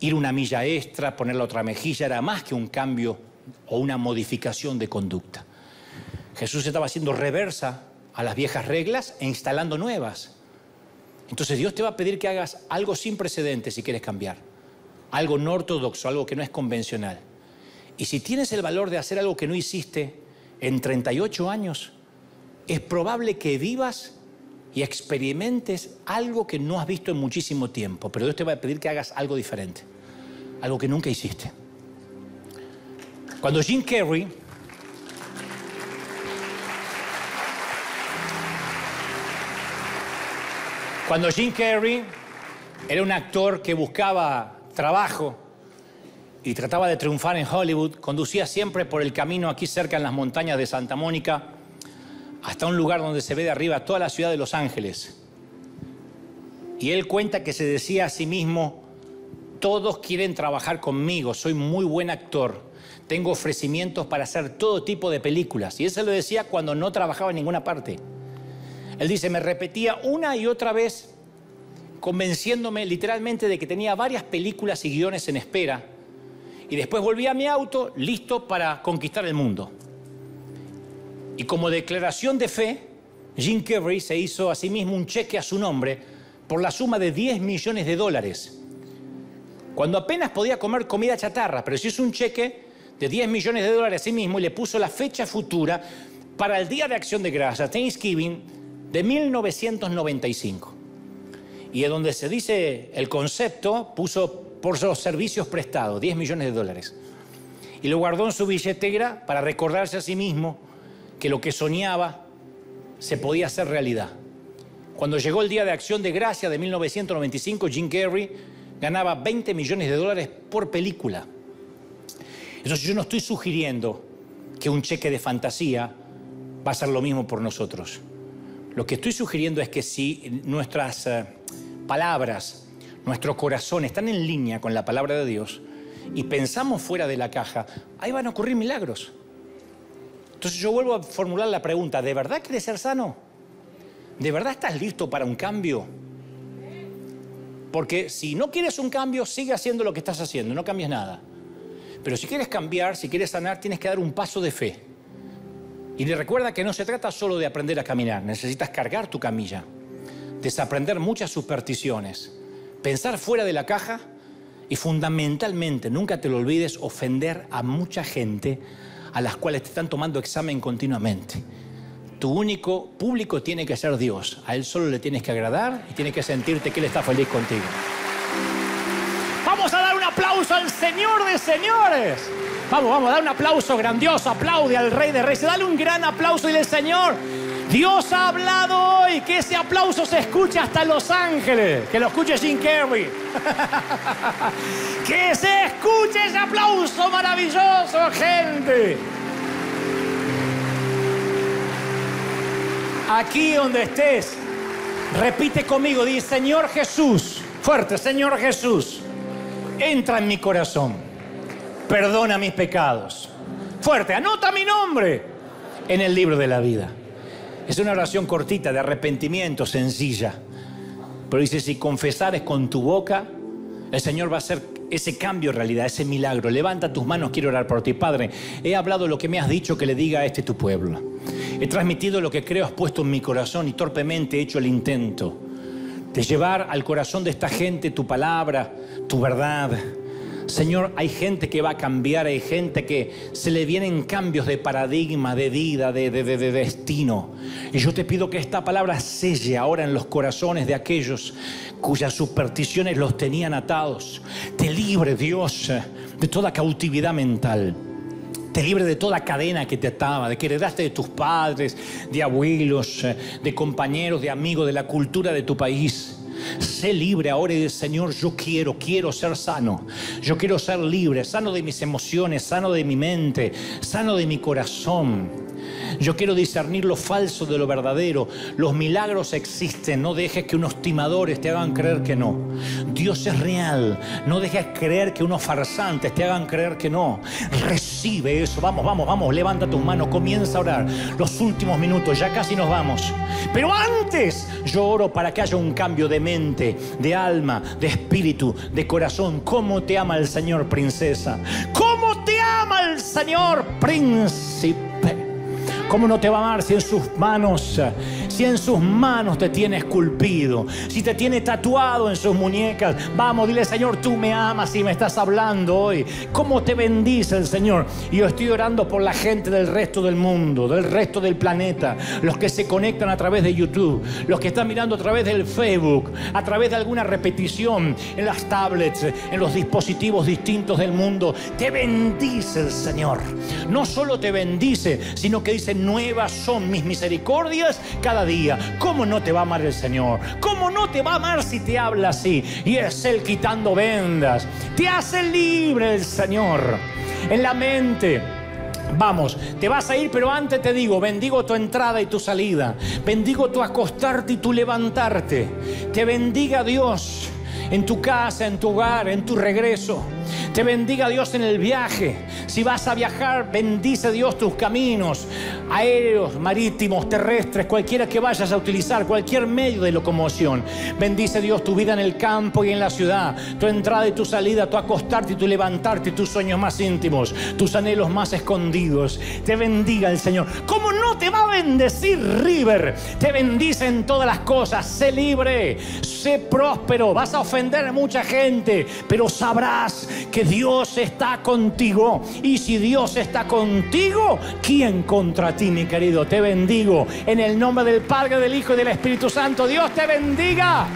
Ir una milla extra, poner la otra mejilla, era más que un cambio o una modificación de conducta. Jesús estaba haciendo reversa a las viejas reglas e instalando nuevas. Entonces Dios te va a pedir que hagas algo sin precedentes si quieres cambiar. Algo no ortodoxo, algo que no es convencional. Y si tienes el valor de hacer algo que no hiciste en 38 años, es probable que vivas y experimentes algo que no has visto en muchísimo tiempo. Pero Dios te va a pedir que hagas algo diferente, algo que nunca hiciste. Cuando Jim Carrey Cuando Jim Carrey era un actor que buscaba trabajo y trataba de triunfar en Hollywood, conducía siempre por el camino aquí cerca en las montañas de Santa Mónica hasta un lugar donde se ve de arriba toda la ciudad de Los Ángeles. Y él cuenta que se decía a sí mismo, todos quieren trabajar conmigo, soy muy buen actor, tengo ofrecimientos para hacer todo tipo de películas. Y se lo decía cuando no trabajaba en ninguna parte. Él dice, me repetía una y otra vez, convenciéndome literalmente de que tenía varias películas y guiones en espera. Y después volví a mi auto, listo para conquistar el mundo. Y como declaración de fe, Jim Carrey se hizo a sí mismo un cheque a su nombre por la suma de 10 millones de dólares. Cuando apenas podía comer comida chatarra, pero se hizo un cheque de 10 millones de dólares a sí mismo y le puso la fecha futura para el Día de Acción de Gracias, Thanksgiving, de 1995. Y en donde se dice el concepto, puso por los servicios prestados, 10 millones de dólares. Y lo guardó en su billetera para recordarse a sí mismo que lo que soñaba se podía hacer realidad. Cuando llegó el Día de Acción de Gracia de 1995, Jim Carrey ganaba 20 millones de dólares por película. Entonces yo no estoy sugiriendo que un cheque de fantasía va a ser lo mismo por nosotros. Lo que estoy sugiriendo es que si nuestras eh, palabras, nuestro corazón están en línea con la palabra de Dios y pensamos fuera de la caja, ahí van a ocurrir milagros. Entonces yo vuelvo a formular la pregunta, ¿de verdad quieres ser sano? ¿De verdad estás listo para un cambio? Porque si no quieres un cambio, sigue haciendo lo que estás haciendo, no cambies nada. Pero si quieres cambiar, si quieres sanar, tienes que dar un paso de fe. Y recuerda que no se trata solo de aprender a caminar, necesitas cargar tu camilla, desaprender muchas supersticiones, pensar fuera de la caja y fundamentalmente, nunca te lo olvides, ofender a mucha gente a las cuales te están tomando examen continuamente. Tu único público tiene que ser Dios. A Él solo le tienes que agradar y tienes que sentirte que Él está feliz contigo. Vamos a dar un aplauso al Señor de señores. Vamos, vamos, dar un aplauso grandioso. Aplaude al Rey de Reyes. Dale un gran aplauso y del Señor. Dios ha hablado hoy. Que ese aplauso se escuche hasta Los Ángeles. Que lo escuche Jim Carrey. que se escuche ese aplauso maravilloso, gente. Aquí donde estés, repite conmigo. Dice, Señor Jesús. Fuerte, Señor Jesús. Entra en mi corazón perdona mis pecados. Fuerte, anota mi nombre en el libro de la vida. Es una oración cortita de arrepentimiento, sencilla. Pero dice, si confesares con tu boca, el Señor va a hacer ese cambio en realidad, ese milagro. Levanta tus manos, quiero orar por ti. Padre, he hablado lo que me has dicho que le diga a este tu pueblo. He transmitido lo que creo has puesto en mi corazón y torpemente he hecho el intento de llevar al corazón de esta gente tu palabra, tu verdad, Señor, hay gente que va a cambiar, hay gente que se le vienen cambios de paradigma, de vida, de, de, de, de destino. Y yo te pido que esta palabra selle ahora en los corazones de aquellos cuyas supersticiones los tenían atados. Te libre, Dios, de toda cautividad mental. Te libre de toda cadena que te ataba, de que heredaste de tus padres, de abuelos, de compañeros, de amigos, de la cultura de tu país. Sé libre ahora y dice, Señor, yo quiero, quiero ser sano. Yo quiero ser libre, sano de mis emociones, sano de mi mente, sano de mi corazón. Yo quiero discernir lo falso de lo verdadero. Los milagros existen. No dejes que unos timadores te hagan creer que no. Dios es real. No dejes creer que unos farsantes te hagan creer que no. Recibe eso. Vamos, vamos, vamos. Levanta tus manos. Comienza a orar. Los últimos minutos. Ya casi nos vamos. Pero antes yo oro para que haya un cambio de mente, de alma, de espíritu, de corazón. ¿Cómo te ama el Señor, princesa? ¿Cómo te ama el Señor, príncipe? ¿Cómo no te va a amar si en sus manos, si en sus manos te tiene esculpido, si te tiene tatuado en sus muñecas? Vamos, dile Señor, tú me amas y me estás hablando hoy. ¿Cómo te bendice el Señor? Y yo estoy orando por la gente del resto del mundo, del resto del planeta, los que se conectan a través de YouTube, los que están mirando a través del Facebook, a través de alguna repetición en las tablets, en los dispositivos distintos del mundo. Te bendice el Señor. No solo te bendice, sino que dice, nuevas son mis misericordias cada día. ¿Cómo no te va a amar el Señor? ¿Cómo no te va a amar si te habla así? Y es Él quitando vendas. Te hace libre el Señor en la mente. Vamos, te vas a ir, pero antes te digo, bendigo tu entrada y tu salida. Bendigo tu acostarte y tu levantarte. Te bendiga Dios en tu casa, en tu hogar, en tu regreso. Te bendiga Dios en el viaje. Si vas a viajar, bendice Dios tus caminos, aéreos, marítimos, terrestres, cualquiera que vayas a utilizar, cualquier medio de locomoción. Bendice Dios tu vida en el campo y en la ciudad, tu entrada y tu salida, tu acostarte y tu levantarte, tus sueños más íntimos, tus anhelos más escondidos. Te bendiga el Señor. ¿Cómo no te va a bendecir River? Te bendice en todas las cosas. Sé libre, sé próspero. Vas a ofender a mucha gente, pero sabrás que Dios está contigo. Y si Dios está contigo, ¿quién contra ti, mi querido? Te bendigo en el nombre del Padre, del Hijo y del Espíritu Santo. Dios te bendiga.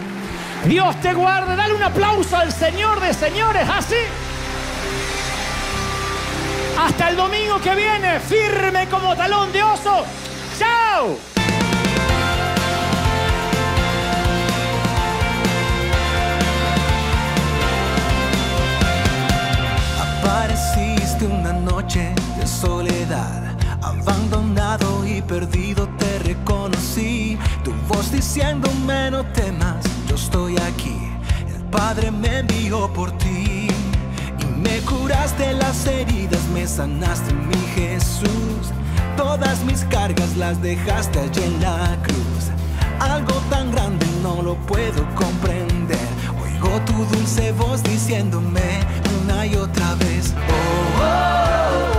Dios te guarde. Dale un aplauso al Señor de señores. Así. Hasta el domingo que viene, firme como talón de oso. ¡Chao! Apareciste una noche de soledad, abandonado y perdido te reconocí. Tu voz diciéndome no temas, yo estoy aquí. El Padre me envió por ti y me curaste las heridas, me sanaste mi Jesús. Todas mis cargas las dejaste allí en la cruz. Algo tan grande no lo puedo comprender. Oigo tu dulce voz diciéndome y otra vez. Oh, oh, oh,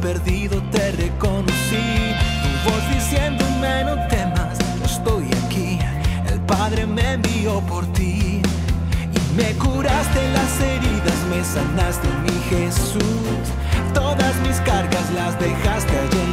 perdido te reconocí. Tu voz diciéndome no temas, yo estoy aquí. El Padre me envió por ti y me curaste las heridas, me sanaste mi Jesús. Todas mis cargas las dejaste allí